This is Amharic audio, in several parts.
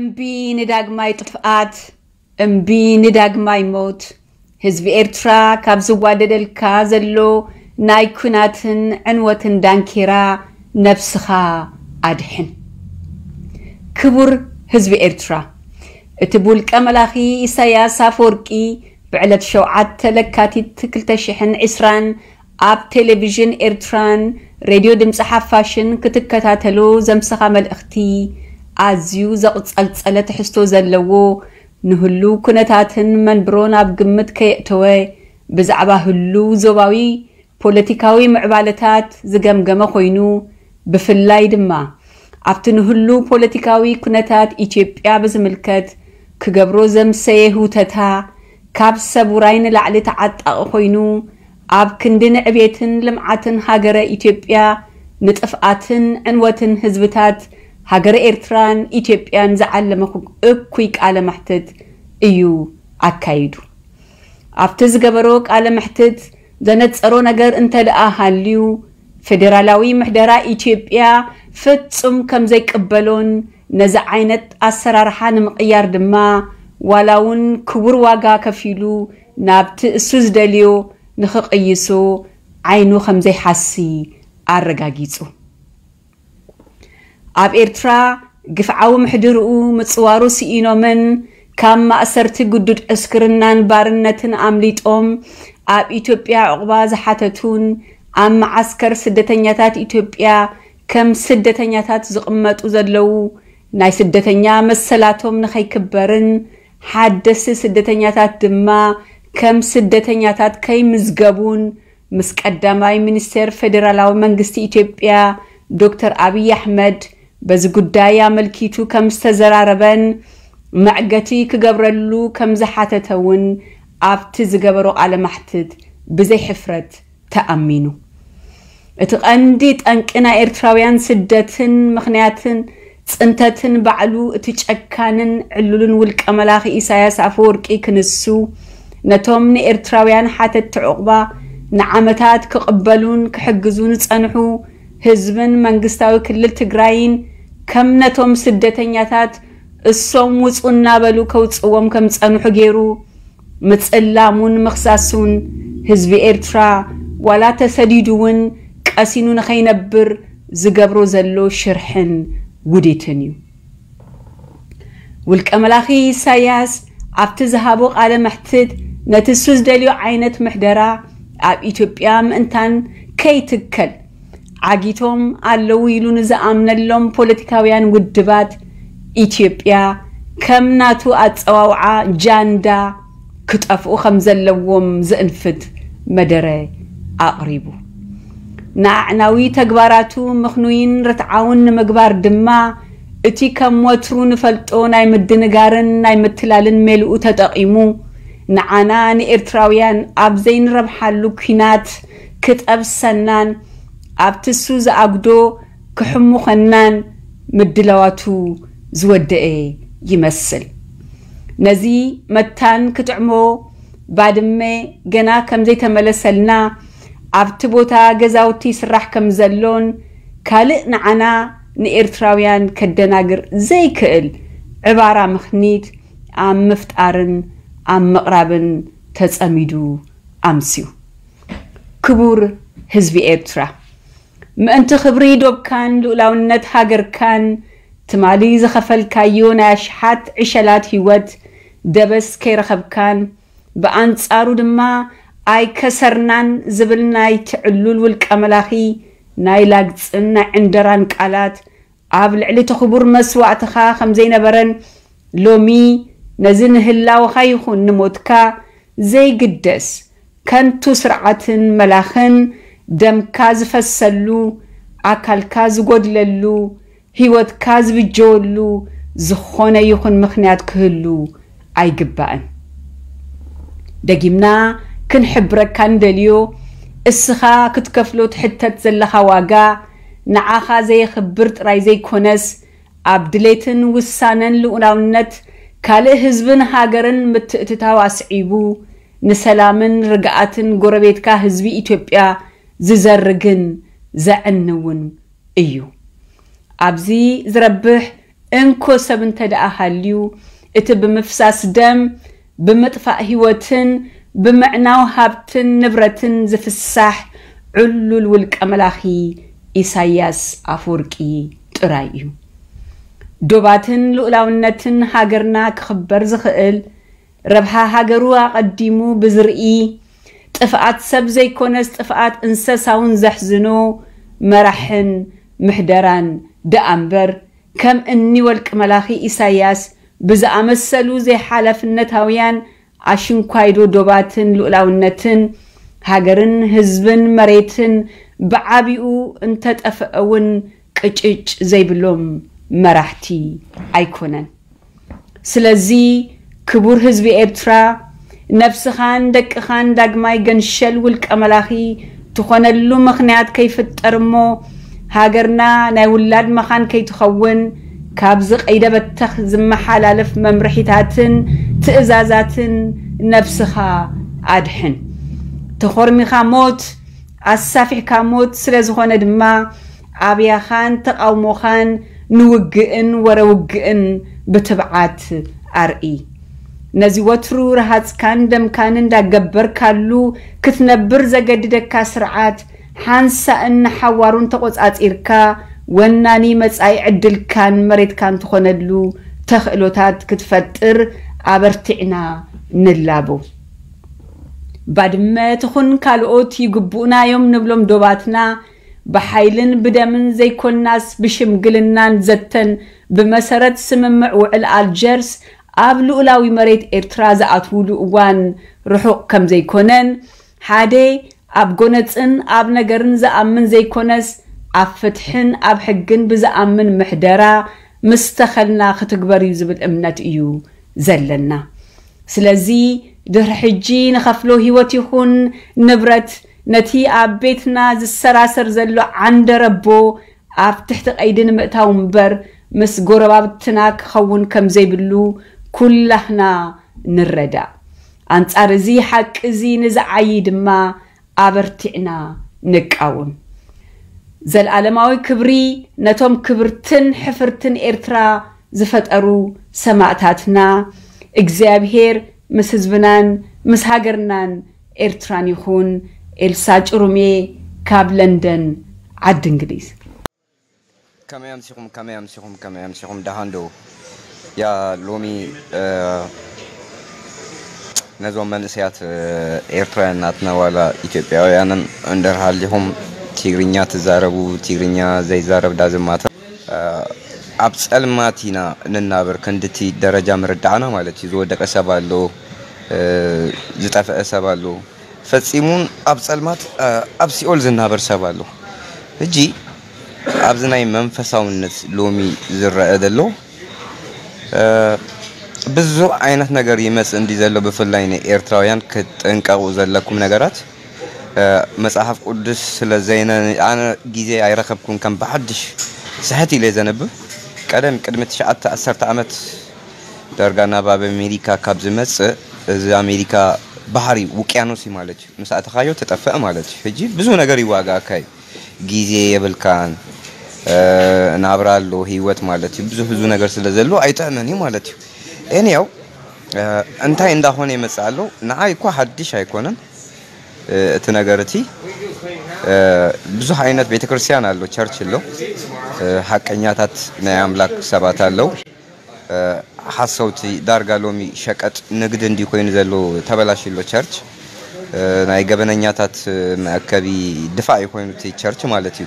እምቢ ንዳግማይ ጥፍኣት እምቢ ንዳግማይ ሞት። ህዝቢ ኤርትራ ካብ ዝዋደደልካ ዘሎ ናይ ኩናትን ዕንወትን ዳንኪራ ነብስኻ ኣድሕን። ክቡር ህዝቢ ኤርትራ እቲ ብውልቀ መላኺ ኢሳያስ ኣፈወርቂ ብዕለት 7 ለካቲት 2020 ኣብ ቴሌቭዥን ኤርትራን ሬድዮ ድምፂ ሓፋሽን ክትከታተሉ ዘምስኻ መልእኽቲ ኣዝዩ ዘቕፀልፀለ ትሕዝቶ ዘለዎ ንህሉ ኩነታትን መንብሮን ኣብ ግምት ከየእተወ ብዛዕባ ህሉ ዞባዊ ፖለቲካዊ ምዕባለታት ዝገምገመ ኮይኑ ብፍላይ ድማ ኣብቲ ንህሉ ፖለቲካዊ ኩነታት ኢትዮጵያ ብዝምልከት ክገብሮ ዘምሰየ ህውተታ ካብ ሰብ ውራይ ንላዕሊ ተዓጣቒ ኮይኑ ኣብ ክንዲ ንዕቤትን ልምዓትን ሃገረ ኢትዮጵያ ንጥፍኣትን ዕንወትን ህዝብታት ሃገረ ኤርትራን ኢትዮጵያን ዝዓለመ እኩይ ቃለ መሕትት እዩ ኣካይዱ ኣብቲ ዝገበሮ ቃለ መሕትት ዘነፀሮ ነገር እንተደኣ ሃልዩ ፌደራላዊ ምሕደራ ኢትዮጵያ ፍጹም ከም ዘይቅበሎን ነዚ ዓይነት ኣሰራርሓ ንምቕያር ድማ ዋላ እውን ክቡር ዋጋ ከፊሉ ናብቲ እሱ ዝደልዮ ንኽቕይሶ ዓይኑ ከም ዘይሓሲ ኣረጋጊፁ ኣብ ኤርትራ ግፍዓዊ ምሕድርኡ ምፅዋሩ ስኢኖምን ካብ ማእሰርቲ ጉዱድ ዕስክርናን ባርነትን ኣምሊጦም ኣብ ኢትዮጵያ ዕቑባ ዝሓተቱን ኣብ መዓስከር ስደተኛታት ኢትዮጵያ ከም ስደተኛታት ዝቕመጡ ዘለው ናይ ስደተኛ መሰላቶም ንኸይክበርን ሓደስቲ ስደተኛታት ድማ ከም ስደተኛታት ከይምዝገቡን ምስ ቀዳማይ ሚኒስቴር ፌደራላዊ መንግስቲ ኢትዮጵያ ዶክተር ኣብይ ኣሕመድ በዚ ጉዳይ ኣመልኪቱ ከም ዝተዘራረበን መዕገቲ ክገብረሉ ከም ዝሓተተ እውን ኣብቲ ዝገበሮ ቃለ ማሕትት ብዘይ ሕፍረት ተኣሚኑ። እቲ ቀንዲ ጠንቂ ናይ ኤርትራውያን ስደትን ምክንያትን ፅንተትን ባዕሉ እቲ ጨካንን ዕሉልን ውልቀ መላኺ ኢሳያስ ኣፈወርቂ ክንሱ ነቶም ንኤርትራውያን ሓተቲ ዕቑባ ንዓመታት ክቕበሉን ክሕግዙን ዝፀንሑ ህዝብን መንግስታዊ ክልል ትግራይን ከም ነቶም ስደተኛታት እሶም ውፁ እናበሉ ከውፅዎም ከም ፀንሑ ገይሩ ምፅላሙን ምኽሳሱን ህዝቢ ኤርትራ ዋላ ተሰዲዱ እውን ቀሲኑ ንኸይነብር ዝገብሮ ዘሎ ሽርሕን ውዲትን እዩ። ውልቀ መላኺ ኢሳያስ ኣብቲ ዝሃቦ ቃለ መሕትት ነቲ እሱ ዝደልዮ ዓይነት ምሕደራ ኣብ ኢትዮጵያ ምእንታን ከይትከል ዓጊቶም ኣለዉ ኢሉ ንዝኣምነሎም ፖለቲካውያን ውድባት ኢትዮጵያ ከም ናቱ ኣፀዋውዓ ጃንዳ ክጠፍኡ ከም ዘለዎም ዝእንፍት መደረ ኣቕሪቡ ንኣዕናዊ ተግባራቱ ምኽኑይን ርትዓውን ንምግባር ድማ እቲ ከም ወትሩ ንፈልጦ ናይ ምድንጋርን ናይ ምትላልን ሜልኡ ተጠቒሙ ንዓና ንኤርትራውያን ኣብ ዘይንረብሓሉ ኩናት ክጠብሰናን ኣብቲ እሱ ዝኣግዶ ክሕሙኸናን ምድለዋቱ ዝወደአ ይመስል። ነዚ መታን ክጥዕሞ ባድመ ገና ከም ዘይተመለሰልና ኣብቲ ቦታ ገዛውቲ ይስራሕ ከም ዘሎን ካልእ ንዓና ንኤርትራውያን ከደናግር ዘይክእል ዕባራ ምኽኒት ኣብ ምፍጣርን ኣብ ምቕራብን ተጸሚዱ ኣምስዩ ክቡር ህዝቢ ኤርትራ ምእንቲ ክብሪ ዶብካን ልኡላውነት ሃገርካን ትማሊ ዝኸፈልካዮ ናይ ኣሽሓት ዕሸላት ህይወት ደበስ ከይረኸብካን ብኣንጻሩ ድማ ኣይከሰርናን ዝብል ናይ ትዕሉል ውልቀ መላኺ ናይ ላግፅን ናይ ዕንደራን ቃላት ኣብ ልዕሊ እቲ ክቡር መስዋእትኻ ከም ዘይነበረን ሎሚ ነዚ ንህላውኻ ይኹን ንሞትካ ዘይግደስ ከንቱ ስርዓትን መላኽን ደምካ ዝፈሰሉ ኣካልካ ዝጎድለሉ ሂወትካ ዝብጀወሉ ዝኾነ ይኹን ምክንያት ክህሉ ኣይግባእን ደጊምና ክንሕብረካ ንደልዮ እስኻ ክትከፍሎ ትሕተት ዘለኻ ዋጋ ንዓኻ ዘየኽብር ጥራይ ዘይኮነስ ኣብ ድሌትን ውሳነን ልኡላውነት ካልእ ህዝብን ሃገርን ምትእትታው ኣስዒቡ ንሰላምን ርግኣትን ጎረቤትካ ህዝቢ ኢትዮጵያ ዝዘርግን ዘዕንውን እዩ። ኣብዚ ዝረብሕ እንኮ ሰብ እንተ ደኣ ሃልዩ እቲ ብምፍሳስ ደም ብምጥፋእ ህይወትን ብምዕናው ሃብትን ንብረትን ዝፍሳሕ ዕሉል ውልቀ መላኺ ኢሳያስ ኣፈወርቂ ጥራይ እዩ። ዶባትን ልኡላውነትን ሃገርና ክኽበር ዝኽእል ረብሓ ሃገሩ ኣቐዲሙ ብዝርኢ ጥፍኣት ሰብ ዘይኮነስ ጥፍኣት እንስሳውን ዘሕዝኖ መራሕን ምሕደራን ደኣ እምበር ከም እኒ ወልቂ መላኺ ኢሳያስ ብዝኣመሰሉ ዘይሓላፍነታውያን ኣሽንኳይዶ ዶባትን ልኡላውነትን ሃገርን ህዝብን መሬትን ብዓቢኡ እንተጠፍአ እውን ቅጭጭ ዘይብሎም መራሕቲ ኣይኮነን። ስለዚ ክቡር ህዝቢ ኤርትራ ነፍስኻን ደቅኻን ዳግማይ ገንሸል ውልቀ መላኺ ትኾነሉ ምኽንያት ከይፍጠር እሞ ሃገርና ናይ ውላድ መኻን ከይትኸውን ካብዚ ቀይደ በተኽ ዝመሓላለፍ መምርሒታትን ትእዛዛትን ነፍስኻ ኣድሕን ተኾርሚኻ ሞት ኣሳፊሕካ ሞት ስለ ዝኾነ ድማ ኣብያኻን ተቃውሞኻን ንውግእን ወረውግእን ብትብዓት ኣርኢ ነዚ ወትሩ ረሃፅካን ደምካን እንዳገበርካሉ ክትነብር ዘገድደካ ስርዓት ሓንሳእን ሓዋሩን ተቆፃፂርካ ወናኒ መጻኢ ዕድልካን መሬትካን ትኾነሉ ተኽእሎታት ክትፈጥር ኣበርቲዕና ንላቦ። ባድመ ትኹን ካልኦት ይግቡእናዮም ንብሎም ዶባትና ብሓይልን ብደምን ዘይኮናስ ብሽምግልናን ዘተን ብመሰረት ስምምዕ ውዕል ኣልጀርስ ኣብ ልኡላዊ መሬት ኤርትራ ዝኣትውሉ እዋን ርሑቕ ከም ዘይኮነን ሓደ ኣብ ጎነፅን ኣብ ነገርን ዝኣምን ዘይኮነስ ኣብ ፍትሕን ኣብ ሕግን ብዝኣምን ምሕደራ ምስ ክትግበር እዩ ዝብል እምነት እዩ ዘለና። ስለዚ ድሕሪ ሕጂ ንኸፍሎ ሂወት ይኹን ንብረት ነቲ ኣብ ቤትና ዝሰራሰር ዘሎ ዓንደረቦ ኣብ ትሕቲ ቀይዲ ንምእታው እምበር ምስ ጎረባብትና ክኸውን ከም ዘይብሉ ኩላህና ንረዳእ ኣንጻር እዚ ሓቂ እዚ ንዝዓይ ድማ ኣበርቲዕና ንቃወም። ዘለኣለማዊ ክብሪ ነቶም ክብርትን ሕፍርትን ኤርትራ ዝፈጠሩ ሰማዕታትና እግዚኣብሄር ምስ ህዝብናን ምስ ሃገርናን ኤርትራን ይኹን። ኤልሳ ጭሩሜ ካብ ለንደን ዓዲ እንግሊዝ። ከመይ ኣምሲኹም? ከመይ ኣምሲኹም? ከመይ ኣምሲኹም? ደሃንዶ ያ ሎሚ ነዞም መንእሰያት ኤርትራውያን ናትና ዋላ ኢትዮጵያውያንን እንደርሃሊኹም ትግርኛ ትዛረቡ ትግርኛ ዘይዛረብ ዳዝማተ ኣብ ፀልማት ኢና ንናብር ክንድቲ ደረጃ ምርዳዕና ማለት እዩ። ዝወደቀ ሰብ ኣሎ ዝጠፍአ ሰብ ኣሎ። ፈፂሙን ኣብ ፀልማት ኣብ ሲኦል ዝናበር ሰብ ኣሎ። ሕጂ ኣብዚ ናይ መንፈሳውነት ሎሚ ዝረአ ዘሎ ብዙሕ ዓይነት ነገር ይመፅእ እንዲ ዘሎ ብፍላይ ንኤርትራውያን ክትጥንቀቁ ዘለኩም ነገራት። መፅሓፍ ቅዱስ ስለዘይነ ኣነ ግዜ ኣይረኸብኩም ከም ብሓድሽ ስሕት ኢለ ዘነብብ ቀደም ቅድሚ 9 ዓመት ዳርጋ ናብ ኣሜሪካ ካብ ዝመፅእ እዚ ኣሜሪካ ባህሪ ውቅያኖስ እዩ ማለት እዩ። ምስ ተጠፍአ ማለት እዩ። ሕጂ ብዙ ነገር ይዋጋእካ እዩ ግዜ የብልካን ናብራ ኣሎ ሂወት ማለት እዩ ብዙ ብዙ ነገር ስለ ዘሎ ኣይጥዕመን እዩ ማለት እዩ ኤንያው እንታይ እንዳኾነ ይመፅእ ኣሎ ንዓይ እኳ ሓድሽ ኣይኮነን እቲ ነገር እቲ ብዙሕ ዓይነት ቤተክርስትያን ኣሎ church ኣሎ ሓቀኛታት ናይ ኣምላክ ሰባት ኣለው ሓሰውቲ ዳርጋ ሎሚ ሸቀጥ ንግዲ እንዲ ኮይኑ ዘሎ ተበላሽዩ church። ናይ ገበነኛታት መአከቢ ድፋዕ እዩ ኮይኑ እቲ church ማለት እዩ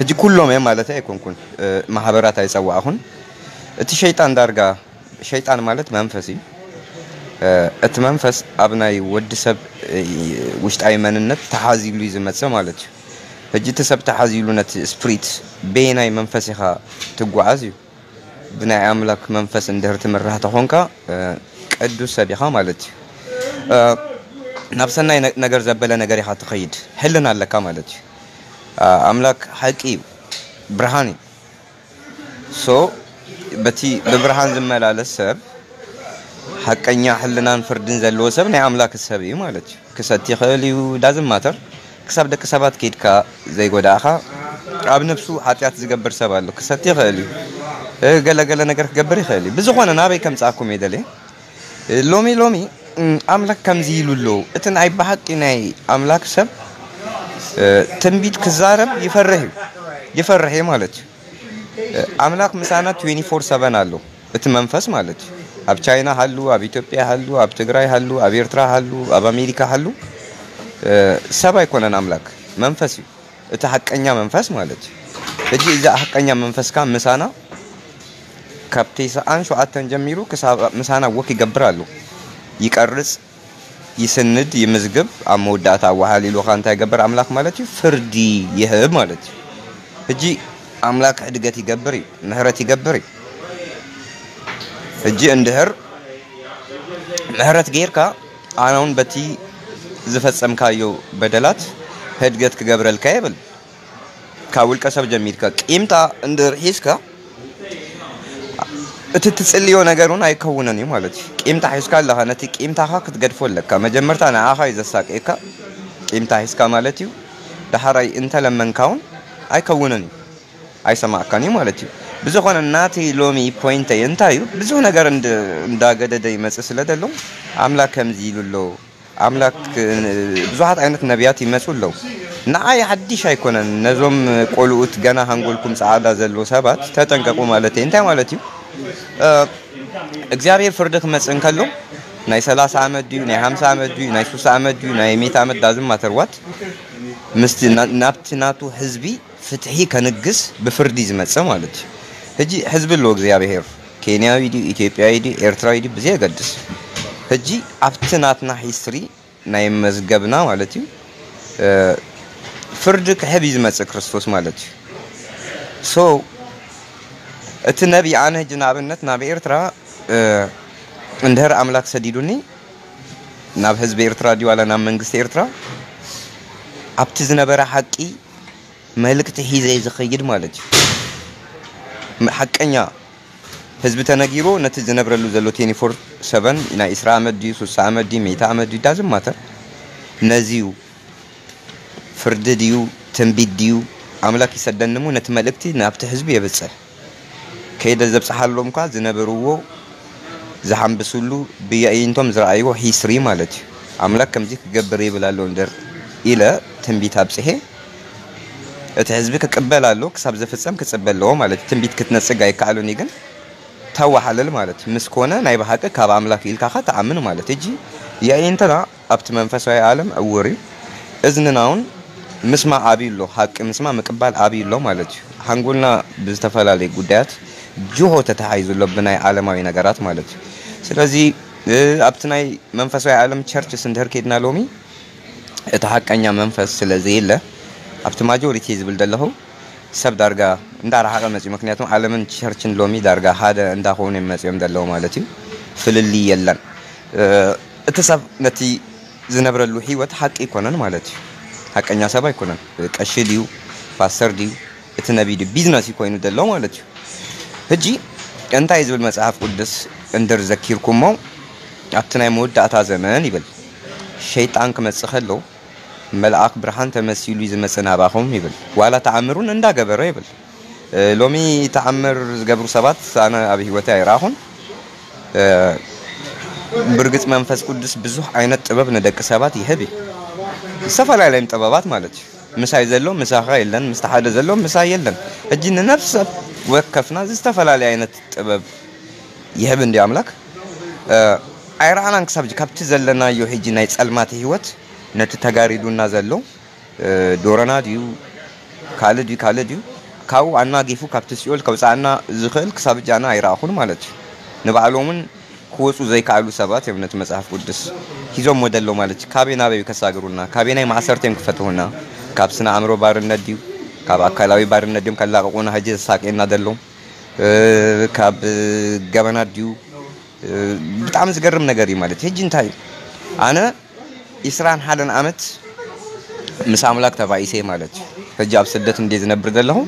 ሕጂ ኩሎም እዮም ማለት ኣይኮንኩን ማሕበራት ኣይፀዋዕኹን እቲ ሸይጣን ዳርጋ ሸይጣን ማለት መንፈስ እዩ። እቲ መንፈስ ኣብ ናይ ወዲ ሰብ ውሽጣዊ መንነት ተሓዚሉ እዩ ዝመፅእ ማለት እዩ። ሕጂ እቲ ሰብ ተሓዚሉ ነቲ spirit በናይ መንፈስ ኢኻ ትጓዓዝ እዩ። ብናይ ኣምላክ መንፈስ እንድሕር ትምራሕ ተኾንካ ቅዱስ ሰብ ኢኻ ማለት እዩ። ናብ ሰናይ ነገር ዘበለ ነገር ኢኻ ትኸይድ ሕልን ኣለካ ማለት እዩ ኣምላክ ሓቂ እዩ። ብርሃን so በቲ ብብርሃን ዝመላለስ ሰብ ሓቀኛ ሕልናን ፍርድን ዘለዎ ሰብ ናይ ኣምላክ ሰብ እዩ ማለት እዩ። ክሰቲ ይኽእል እዩ። doesn't matter ክሳብ ደቂ ሰባት ከይድካ ዘይጎዳእኻ ኣብ ነፍሱ ሓጢኣት ዝገብር ሰብ ኣሎ። ክሰቲ ይኽእል እዩ። ገለገለ ነገር ክገብር ይኽእል እዩ። ብዝኾነ ናበይ ከምፃኩም የደለ ሎሚ ሎሚ ኣምላክ ከምዚ ኢሉ ኣሎ። እቲ ናይ ብሓቂ ናይ ኣምላክ ሰብ ትንቢት እዩ ይፈርሕ እዩ ማለት እዩ። ኣምላክ ምሳና 24 7 ኣሎ እቲ መንፈስ ማለት ኣብ ቻይና ሃሉ ኣብ ኢትዮጵያ ሃሉ ኣብ ትግራይ ሃሉ ኣብ ኤርትራ ሃሉ ኣብ ኣሜሪካ ሃሉ ሰብ ኣይኮነን ኣምላክ መንፈስ እዩ። ሓቀኛ መንፈስ ማለት እዩ። ሕጂ እዚ ሓቀኛ መንፈስካ ምሳና ካብ ቴስዓን ሸውዓተን ጀሚሩ ክሳብ ምሳና ወክ ይገብር ኣሎ ይቀርፅ ይስንድ ይምዝግብ ኣብ መወዳእታ ኣዋሃሊሉካ እንታይ ይገብር ኣምላክ ማለት እዩ። ፍርዲ ይህብ ማለት እዩ። ሕጂ ኣምላክ ዕድገት ይገብር እዩ ምህረት ይገብር እዩ። ሕጂ እንድህር ምህረት ጌርካ ኣነ እውን በቲ ዝፈፀምካዮ በደላት ህድገት ክገብረልካ የብል። ካብ ውልቀ ሰብ ጀሚርካ ቂምታ እንድህር ሒዝካ እቲ ትፅልዮ ነገር እውን እዩ ማለት እዩ። ቂምታ ሒዝካ ኣለኻ ነቲ ቂምታኻ ክትገድፎ ኣለካ መጀመርታ ንዓኻ እዩ ዘሳቂካ ቂምታ ሒዝካ ማለት እዩ። ዳሓራይ እንተለመንካ እውን ኣይከውነን እዩ ኣይሰማዕካን እዩ ማለት እዩ። ብዝኾነ ናተይ ሎሚ ፖይንተይ እንታይ እዩ? ብዙሕ ነገር እንዳገደደ ይመፅእ ስለ ደሎ ኣምላክ ከምዚ ኢሉ ኣሎ ኣምላክ ብዙሓት ዓይነት ነቢያት ይመፁ ኣለዉ። ንዓይ ሓድሽ ኣይኮነን። ነዞም ቆልኡት ገና ሃንጎልኩም ፃዕዳ ዘሎ ሰባት ተጠንቀቁ ማለት እዩ። እንታይ ማለት እዩ እግዚኣብሔር ፍርዲ ክመፅእ እንከሎ ናይ 30 ዓመት ድዩ ናይ 50 ዓመት ድዩ ናይ 60 ዓመት ድዩ ናይ 100 ዓመት doesn't matter what። ምስቲ ናብቲ ናቱ ህዝቢ ፍትሒ ከንግስ ብፍርዲ ዝመፅእ ማለት እዩ። ሕጂ ህዝቢ ኣለዎ እግዚኣብሔር ኬንያዊ ድዩ ኢትዮጵያዊ ድዩ ኤርትራዊ ድዩ ብዘ የገድስ። ሕጂ ኣብቲ ናትና history ናይ መዝገብና ማለት እዩ። ፍርዲ ክሕብ እዩ ዝመፅእ ክርስቶስ ማለት እዩ እቲ ነቢ ኣነ ሕጂ ንኣብነት ናብ ኤርትራ እንድሕር ኣምላክ ሰዲዱኒ ናብ ህዝቢ ኤርትራ ድዩ ዋላ ናብ መንግስቲ ኤርትራ። ኣብቲ ዝነበረ ሓቂ መልእክቲ ሒዘ ዝኸይድ ማለት እዩ። ሓቀኛ ህዝቢ ተነጊሮ ነቲ ዝነብረሉ ዘሎ 24 7 ናይ 20 ዓመት ድዩ 60 ዓመት ድዩ 100 ዓመት ድዩ ዳዝም ማተር ነዚዩ ፍርዲ ድዩ ትንቢት ድዩ ኣምላክ ይሰደንሙ ነቲ መልእክቲ ናብቲ ህዝቢ የብፅሕ ከይደ ዘብፅሓሎም እኳ ዝነበርዎ ዝሓንብስሉ ብየእይንቶም ዝረኣይዎ ሂስትሪ ማለት እዩ። ኣምላክ ከምዚ ክገብር ይብል ኣሎ እንድር ኢለ ትንቢት ኣብፅሐ እቲ ህዝቢ ክቅበል ኣሎ ክሳብ ዘፍፀም ክፅበል ኣለዎ ማለት እዩ። ትንቢት ክትነፅግ ኣይከኣሉኒ ግን ተዋሓልል ማለት ምስ ኮነ ናይ ባሓቂ ካብ ኣምላክ ኢልካኻ ተኣምን ማለት እጂ የእይንተና ኣብቲ መንፈሳዊ ዓለም እውር እዩ። እዝንና እውን ምስማ ዓብይ ኣሎ ሓቂ ምስማ ምቅባል ዓብይ ኣሎ ማለት እዩ። ሃንጎልና ብዝተፈላለዩ ጉዳያት ጅሆ ተተሓይዙ ኣሎ ብናይ ዓለማዊ ነገራት ማለት እዩ። ስለዚ ኣብቲ ናይ መንፈሳዊ ዓለም churches እንድሕር ከይድና ሎሚ እቲ ሓቀኛ መንፈስ ስለዘየለ ኣብቲ majority ዝብል ዘለኹ ሰብ ዳርጋ እንዳረሓቐ መፅኡ ምክንያቱም ዓለምን church ን ሎሚ ዳርጋ ሓደ እንዳኾኑ መፅኦም ዘለዉ ማለት እዩ። ፍልልይ የለን። እቲ ሰብ ነቲ ዝነብረሉ ሂወት ሓቂ ይኮነን ማለት እዩ። ሓቀኛ ሰብ ኣይኮነን። ቀሺ ድዩ ፓስተር ድዩ እቲ ነቢ ድዩ። ቢዝነስ እዩ ኮይኑ ዘሎ ማለት እዩ ሕጂ እንታይ ዝብል መፅሓፍ ቅዱስ እንድር ዘኪርኩሞ ኣብቲ ናይ መወዳእታ ዘመን ይብል። ሸይጣን ክመፅእ ከሎ መልኣክ ብርሃን ተመሲሉ ዝመፅእ ናባኹም ይብል። ዋላ ተዓምሩን እንዳገበረ ይብል። ሎሚ ተዓምር ዝገብሩ ሰባት ኣነ ኣብ ሂወተይ ኣይረኣኹን ብርግፅ መንፈስ ቅዱስ ብዙሕ ዓይነት ጥበብ ንደቂ ሰባት ይህብ እዩ። ዝተፈላለዮም ጥበባት ማለት እዩ። ምሳይ ዘሎ ምሳኻ የለን ምስቲ ሓደ ዘሎ ምሳይ የለን። ሕጂ ንነፍሲ ወከፍና ዝተፈላለዩ ዓይነት ጥበብ ይህብ እንዲ ኣምላክ ኣይረኣናን ክሳብ ካብቲ ዘለናዮ ሕጂ ናይ ፀልማት ሂወት ነቲ ተጋሪዱና ዘሎ። ዶረና ድዩ ካልእ ድዩ ካልእ ድዩ ካብኡ ኣናጊፉ ካብቲ ሲኦል ከውፃእና ዝኽእል ክሳብ ጃና ኣይረኣኹን ማለት እዩ። ንባዕሎምን ክወፁ ዘይከኣሉ ሰባት እዮም ነቲ መፅሓፍ ቅዱስ ሂዞሞ ደሎ ማለት እዩ። ካበይ ናበይ ከሳግሩና? ካበይ ናይ ማእሰርተዮም ክፈትሁና? ካብ ስነ ኣእምሮ ባርነት ድዩ ካብ ኣካላዊ ባርነት ድዮም ከላቀቁና ሕጂ ዘሳቂና ደሎ ካብ ገበናት ድዩ። ብጣዕሚ ዝገርም ነገር እዩ ማለት ሕጂ እንታይ ኣነ ኢስራን ሓደን ዓመት ምስ ኣምላክ ተባኢሰ ማለት እዩ። ሕጂ ኣብ ስደት እንደ ዝነብር ዘለኹ?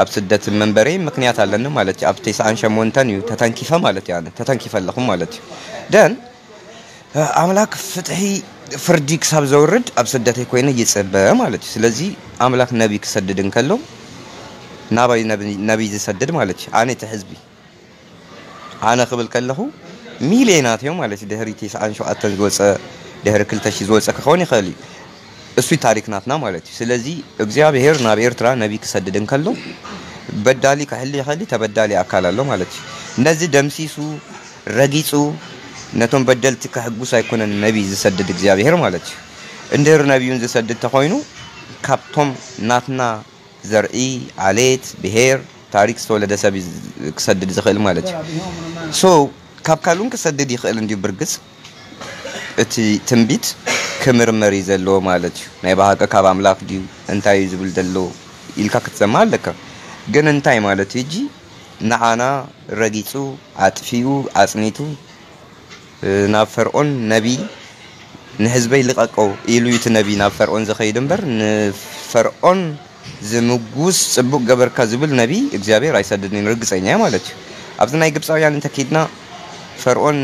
ኣብ ስደት መንበረይ ምክንያት ኣለኒ ማለት እዩ። ኣብ ቴስዓን ሸሞንተን እዩ። ተተንኪፈ ማለት እዩ። ተተንኪፈ ኣለኹ ማለት እዩ። ደን ኣምላክ ፍትሒ ፍርዲ ክሳብ ዘውርድ ኣብ ስደተይ ኮይነ ይፅበ ማለት እዩ። ስለዚ ኣምላክ ነቢ ክሰድድ እንከሎ ናባይ ነቢይ ዝሰድድ ማለት እዩ። ኣነ እቲ ህዝቢ ኣነ ክብል ከለኹ ሚልዮናት እዮም ማለት እዩ። ድሕሪ 97 ዝወፀ ድሕሪ 2000 ዝወፀ ክኸውን ይኽእል እዩ። እሱ ታሪክናትና ማለት እዩ። ስለዚ እግዚኣብሄር ናብ ኤርትራ ነቢይ ክሰድድ እንከሎ በዳሊ ክሕሊ ይኽእል ተበዳሊ ኣካል ኣሎ ማለት እዩ። ነዚ ደምሲሱ ረጊፁ ነቶም በደልቲ ክሕጉስ ኣይኮነን ነቢይ ዝሰድድ እግዚኣብሄር ማለት እዩ። እንድህር ነቢዩን ዝሰድድ ተኮይኑ ካብቶም ናትና ዘርኢ ዓሌት ብሄር ታሪክ ዝተወለደ ሰብ ክሰድድ ዝኽእል ማለት እዩ። so ካብ ካልኡን ክሰድድ ይኽእል እንዲሁ ብርግፅ እቲ ትንቢት ክምርመር እዩ ዘለዎ ማለት እዩ። ናይ ብሓቂ ካብ ኣምላኽ ድዩ እንታይ እዩ ዝብል ዘሎ ኢልካ ክትሰማ ኣለካ። ግን እንታይ ማለት እዩ? ሕጂ ንዓና ረጊፁ ኣጥፊኡ ኣፅኒቱ ናብ ፈርዖን ነቢይ ንህዝበይ ልቐቆ ኢሉ እቲ ነቢይ ናብ ፈርዖን ዝኸይድ እምበር ንፈርዖን ዝምጉስ ፅቡቅ ገበርካ ዝብል ነቢይ እግዚኣብሔር ኣይሰድድን ርግፀኛ ማለት እዩ። ኣብዚ ናይ ግብፃውያን እንተኪድና ፈርዖን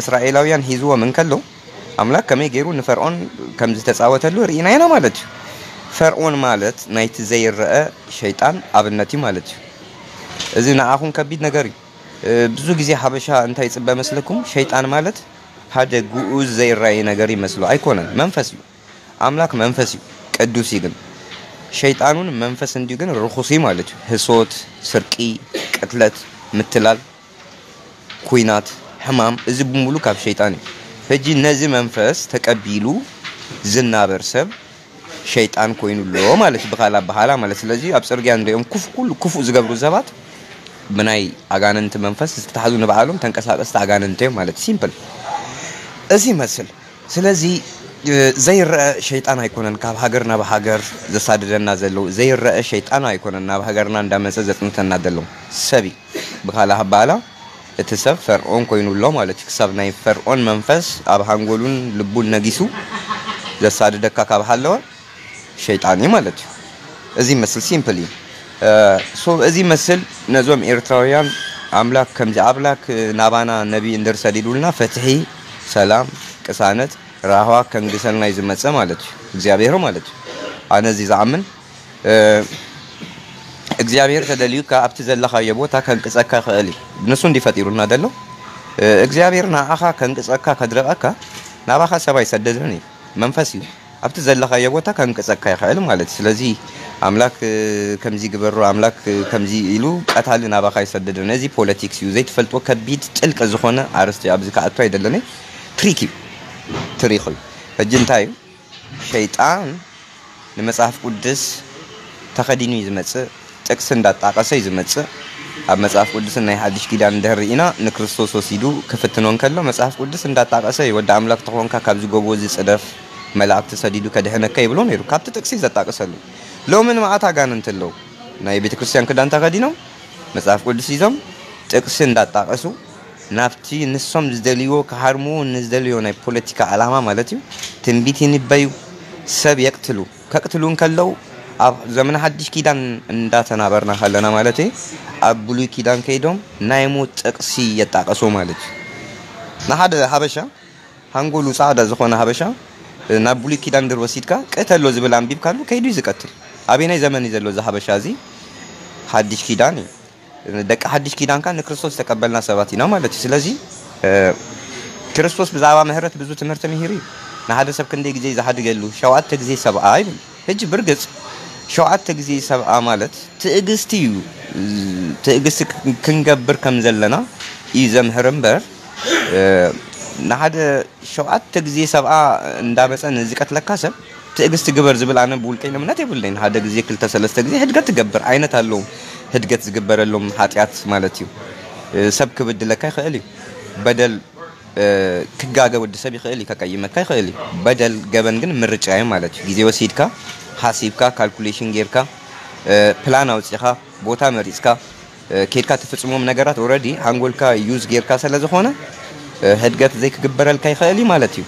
እስራኤላውያን ሂዝዎም እንከሎ ኣምላክ ከመይ ገይሩ ንፈርዖን ከም ዝተፃወተሉ ርኢና ኢና ማለት እዩ። ፈርዖን ማለት ናይቲ ዘይረአ ሸይጣን ኣብነት እዩ ማለት እዩ። እዚ ንዓኹም ከቢድ ነገር እዩ ብዙ ግዜ ሓበሻ እንታይ ፅበ መስለኩም ሸይጣን ማለት ሓደ ግኡዝ ዘይረአየ ነገር ይመስሎ ኣይኮነን መንፈስ እዩ። ኣምላክ መንፈስ እዩ። ቅዱስ እዩ ግን። ሸይጣኑን መንፈስ እንዲሁ ግን ርኩስ ማለት እዩ። ህሶት ስርቂ ቅትለት ምትላል ኩናት ሕማም እዚ ብምሉ ካብ ሸይጣን እዩ። ሕጂ ነዚ መንፈስ ተቀቢሉ ዝናበር ሰብ ሸይጣን ኮይኑሎ ማለት እዩ። ብኻል ኣባሃላ ማለት ስለዚ ኣብ ፅርግያ ንሪኦም ኩሉ ክፉእ ዝገብሩ ሰባት ብናይ ኣጋንንቲ መንፈስ ዝተታሓዙ ንበዓሎም ተንቀሳቀስቲ ኣጋንንቲ እዮም ማለት simple እዚ ይመስል። ስለዚ ዘይረአ ሸይጣን ኣይኮነን ካብ ሃገር ናብ ሃገር ዘሳድደና ዘለው ዘይረአ ሸይጣን ኣይኮነን ናብ ሃገርና እንዳመፀ ዘፅንተና ዘለው ሰብ ብካል ኣባሃላ እቲ ሰብ ፈርዖን ኮይኑሎ ማለት እዩ። ክሳብ ናይ ፈርዖን መንፈስ ኣብ ሃንጎሉን ልቡን ነጊሱ ዘሳድደካ ካብ ሃለወ ሸይጣን እዩ ማለት እዩ። እዚ ይመስል። simple እዩ እዚ ይመስል ነዞም ኤርትራውያን ኣምላክ ከምዚ ኣምላክ ናባና ነቢ እንድር ሰዲዱልና ፈትሒ ሰላም ቅሳነት ራህዋ ከንግሰልና እዩ ዝመፀ ማለት እዩ። እግዚኣብሔር ማለት እዩ። ኣነ እዚ ዝኣምን። እግዚኣብሔር ተደልዩካ ኣብቲ ዘለኻዮ ቦታ ከንቅፀካ ይኽእል እዩ። ንሱ እንዲፈጢሩና ደሎ? እግዚኣብሔር ንዓኻ ከንቅፀካ ከድረቐካ ናባኻ ሰብ ኣይሰደድን እዩ። መንፈስ እዩ ኣብቲ ዘለኻዮ ቦታ ከንቅፀካ ይኽእል ማለት እዩ። ስለዚ ኣምላክ ከምዚ ግበሮ ኣምላክ ከምዚ ኢሉ ቀታሊ ናባኻ ይሰደድን እዚ ፖለቲክስ እዩ። ዘይትፈልጥዎ ከቢድ ጥልቂ ዝኾነ ኣርስቲ ኣብዚ ከኣቱ ኣይደለኒ ትሪክ እዩ። ትሪክ እዩ። ሕጂ እንታይ እዩ? ሸይጣን ንመፅሓፍ ቅዱስ ተኸዲኑ እዩ ዝመፅእ ጥቅሲ እንዳጣቐሰ እዩ ዝመፅእ ኣብ መፅሓፍ ቅዱስ ናይ ሓድሽ ኪዳን እንድሕር ርኢና ንክርስቶስ ወሲዱ ክፍትኖ ከሎ መፅሓፍ ቅዱስ እንዳጣቐሰ እዩ። ወዲ ኣምላክ ተኾንካ ካብ ዝጎቦ ዝፅደፍ መላእክቲ ሰዲዱ ከድሕነካ ይብሎ ነይሩ ካብቲ ጥቅሲ ዘጣቅሰሉ ሎሚ ንመዓት ኣጋንንት ኣለዉ ናይ ቤተ ክርስቲያን ክዳን ተኸዲኖም መፅሓፍ ቅዱስ ሒዞም ጥቅሲ እንዳጣቐሱ ናብቲ ንሶም ዝደልይዎ ክሃርምዎ ንዝደልዮ ናይ ፖለቲካ ዓላማ ማለት እዩ። ትንቢት ይንበዩ ሰብ የቅትሉ። ከቅትሉ ከለው ኣብ ዘመን ሓድሽ ኪዳን እንዳተናበርና ከለና ማለት ኣብ ብሉይ ኪዳን ከይዶም ናይ ሞት ጥቅሲ የጣቀሱ ማለት እዩ። ንሓደ ሃበሻ ሃንጎሉ ፃዕዳ ዝኾነ ሃበሻ ናብ ኪዳን ድር ወሲድካ ቅተሎ ዝብል ኣንቢብካሉ ከይዱ እዩ ዝቀትል ኣበይ ዘመን እዩ እዚ ሃበሻ እዚ። ሓድሽ ኪዳን እዩ። ደቂ ሓድሽ ኪዳንካ ንክርስቶስ ተቀበልና ሰባት ኢና ማለት እዩ። ስለዚ ክርስቶስ ብዛዕባ ምህረት ብዙ ትምህርቲ ምሂር እዩ። ንሓደ ሰብ ክንደይ ግዜ ዝሓድገሉ? ሸውዓተ ግዜ ሰብኣ ይብል ሕጂ ብርግፅ ሸውዓተ ግዜ ሰብኣ ማለት ትእግስቲ እዩ። ትእግስቲ ክንገብር ከም ዘለና እዩ ዘምህር እምበር ንሓደ ሸውዓተ ግዜ ሰብኣ እንዳመፀ ንዝቀትለካ ሰብ ትእግስቲ ግበር ዝብል ኣነ ብውልቀይን እምነት የብለይን ሓደ ግዜ ክልተ ሰለስተ ግዜ ህድገት ትገብር ዓይነት ኣለዎም ህድገት ዝግበረሎም ሓጢኣት ማለት እዩ። ሰብ ክብድለካ ይኽእል እዩ። በደል ክጋገ ወዲ ሰብ ይኽእል እዩ ከቀይመካ ይኽእል እዩ። በደል ገበን ግን ምርጫ እዩ ማለት እዩ። ግዜ ወሲድካ ሓሲብካ calculation ጌርካ ፕላን ኣውፂኻ ቦታ መሪፅካ ኬድካ ትፍፅሞም ነገራት already ሃንጎልካ use ጌርካ ስለ ዝኾነ ህድገት ዘይክግበረልካ ይኽእል እዩ ማለት እዩ።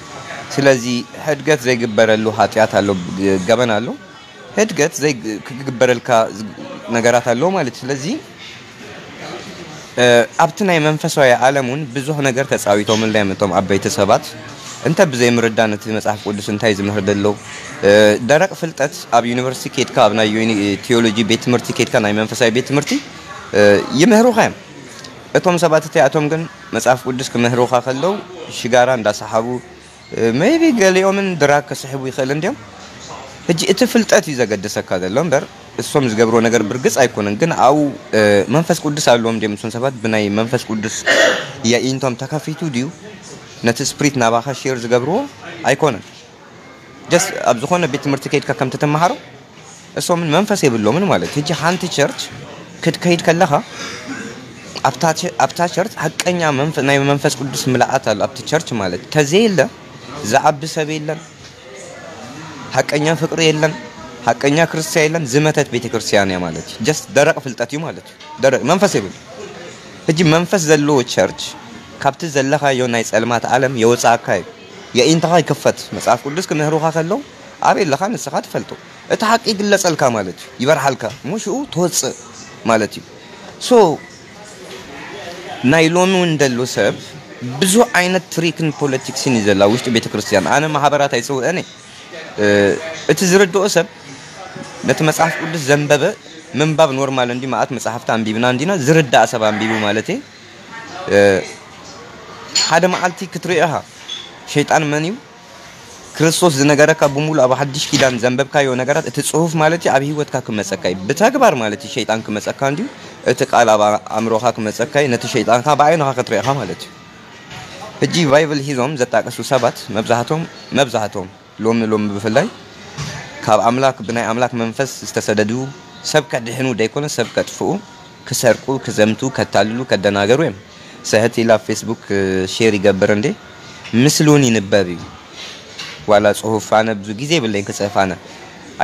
ስለዚ ህድገት ዘይግበረሉ ሓጢኣት ኣሎ ገበን ኣሎ ህድገት ክግበረልካ ነገራት ኣለዎ ማለት እዩ። ስለዚ ኣብቲ ናይ መንፈሳዊ ዓለም እውን ብዙሕ ነገር ተፃዊቶምላ እዮም እቶም ዓበይቲ ሰባት እንተ ብዘይ ነቲ መፅሓፍ ቅዱስ እንታይ ዝምህር ደለው ደረቕ ፍልጠት ኣብ ዩኒቨርሲቲ ኬድካ ኣብ ናይ ቴዎሎጂ ቤት ትምህርቲ ኬድካ ናይ መንፈሳዊ ቤት ትምህርቲ ይምህሩኻ እዮም እቶም ሰባት እቲኣቶም ግን መፅሓፍ ቅዱስ ክምህሩኻ ከለው ሽጋራ እንዳሰሓቡ maybe ገሊኦምን drug ከስሕቡ ይኽእል እንዲኦም ሕጂ እቲ ፍልጠት እዩ ዘገድሰካ ዘሎ እምበር። እሶም ዝገብሮ ነገር ብርግፅ ኣይኮነን። ግን ኣብኡ መንፈስ ቅዱስ ኣለዎም ድዮም እሶም ሰባት ብናይ መንፈስ ቅዱስ የኢንቶም ተከፊቱ ድዩ? ነቲ spirit ናባኻ share ዝገብርዎ ኣይኮነን። just ኣብ ዝኾነ ቤት ትምህርቲ ከይድካ ከምቲ ተመሃሮ እሶምን መንፈስ የብሎምን ማለት። ሕጂ ሓንቲ church ክትከይድ ከለኻ ኣብታ church ሓቀኛ ናይ መንፈስ ቅዱስ ምልኣት ኣሎ ኣብቲ church ማለት ተዘየለ ዝዓቢ ሰብ የለን ሓቀኛ ፍቅሪ የለን ሓቀኛ ክርስቲያን የለን ዝመተት ቤተ ክርስቲያን እያ ማለት እዩ። just ደረቕ ፍልጠት እዩ ማለት እዩ። ደረቕ መንፈስ የብሉ። ሕጂ መንፈስ ዘለዎ church ካብቲ ዘለኻዮ ናይ ፀልማት ዓለም የወፃእካ እዩ። የኢንተኻ ይክፈት። መፅሓፍ ቅዱስ ክምህሩኻ ከለው ኣብ የለኻ ንስኻ ትፈልጦ እቲ ሓቂ ይግለፀልካ ማለት እዩ። ይበርሓልካ ሙሽኡ ትወፅእ ማለት እዩ so ናይ ሎሚ እውን ደሎ ሰብ ብዙሕ ዓይነት trick ን politics ን እዩ ዘላ ውሽጢ ቤተ ክርስቲያን ኣነ ማሕበራት ኣይፅውአኒ እቲ ዝርድኦ ሰብ ነቲ መፅሓፍ ቅዱስ ዘንበበ ምንባብ normal እንዲ ማኣት መፅሓፍቲ ኣንቢብና እንዲና ዝርዳእ ሰብ ኣንቢቡ ማለት እየ ሓደ መዓልቲ ክትሪኦኻ ሸይጣን መን እዩ ክርስቶስ ዝነገረካ ብሙሉ ኣብ ሓድሽ ኪዳን ዘንበብካዮ ነገራት እቲ ፅሁፍ ማለት እዩ ኣብ ሂወትካ ክመፀካ እዩ ብተግባር ማለት እዩ ሸይጣን ክመፀካ እንድዩ እቲ ቃል ኣብ ኣእምሮኻ ክመፀካ እዩ ነቲ ሸይጣንካ ብዓይንኻ ክትሪኢኻ ማለት እዩ። ሕጂ Bible ሂዞም ዘጣቀሱ ሰባት መብዛሕቶም መብዛሕቶም ሎሚ ሎሚ ብፍላይ ካብ ኣምላክ ብናይ ኣምላክ መንፈስ ዝተሰደዱ ሰብ ከድሕኑ ደይኮነ ሰብ ከጥፍኡ ክሰርቁ ክዘምቱ ከታልሉ ከደናገሩ እዮም። ስሕት ኢላ ፌስቡክ share ይገብር እንዴ? ምስሉን ይንበብ እዩ ዋላ ኣነ ብዙ ግዜ የብለኝ ክፅሕፍ ኣነ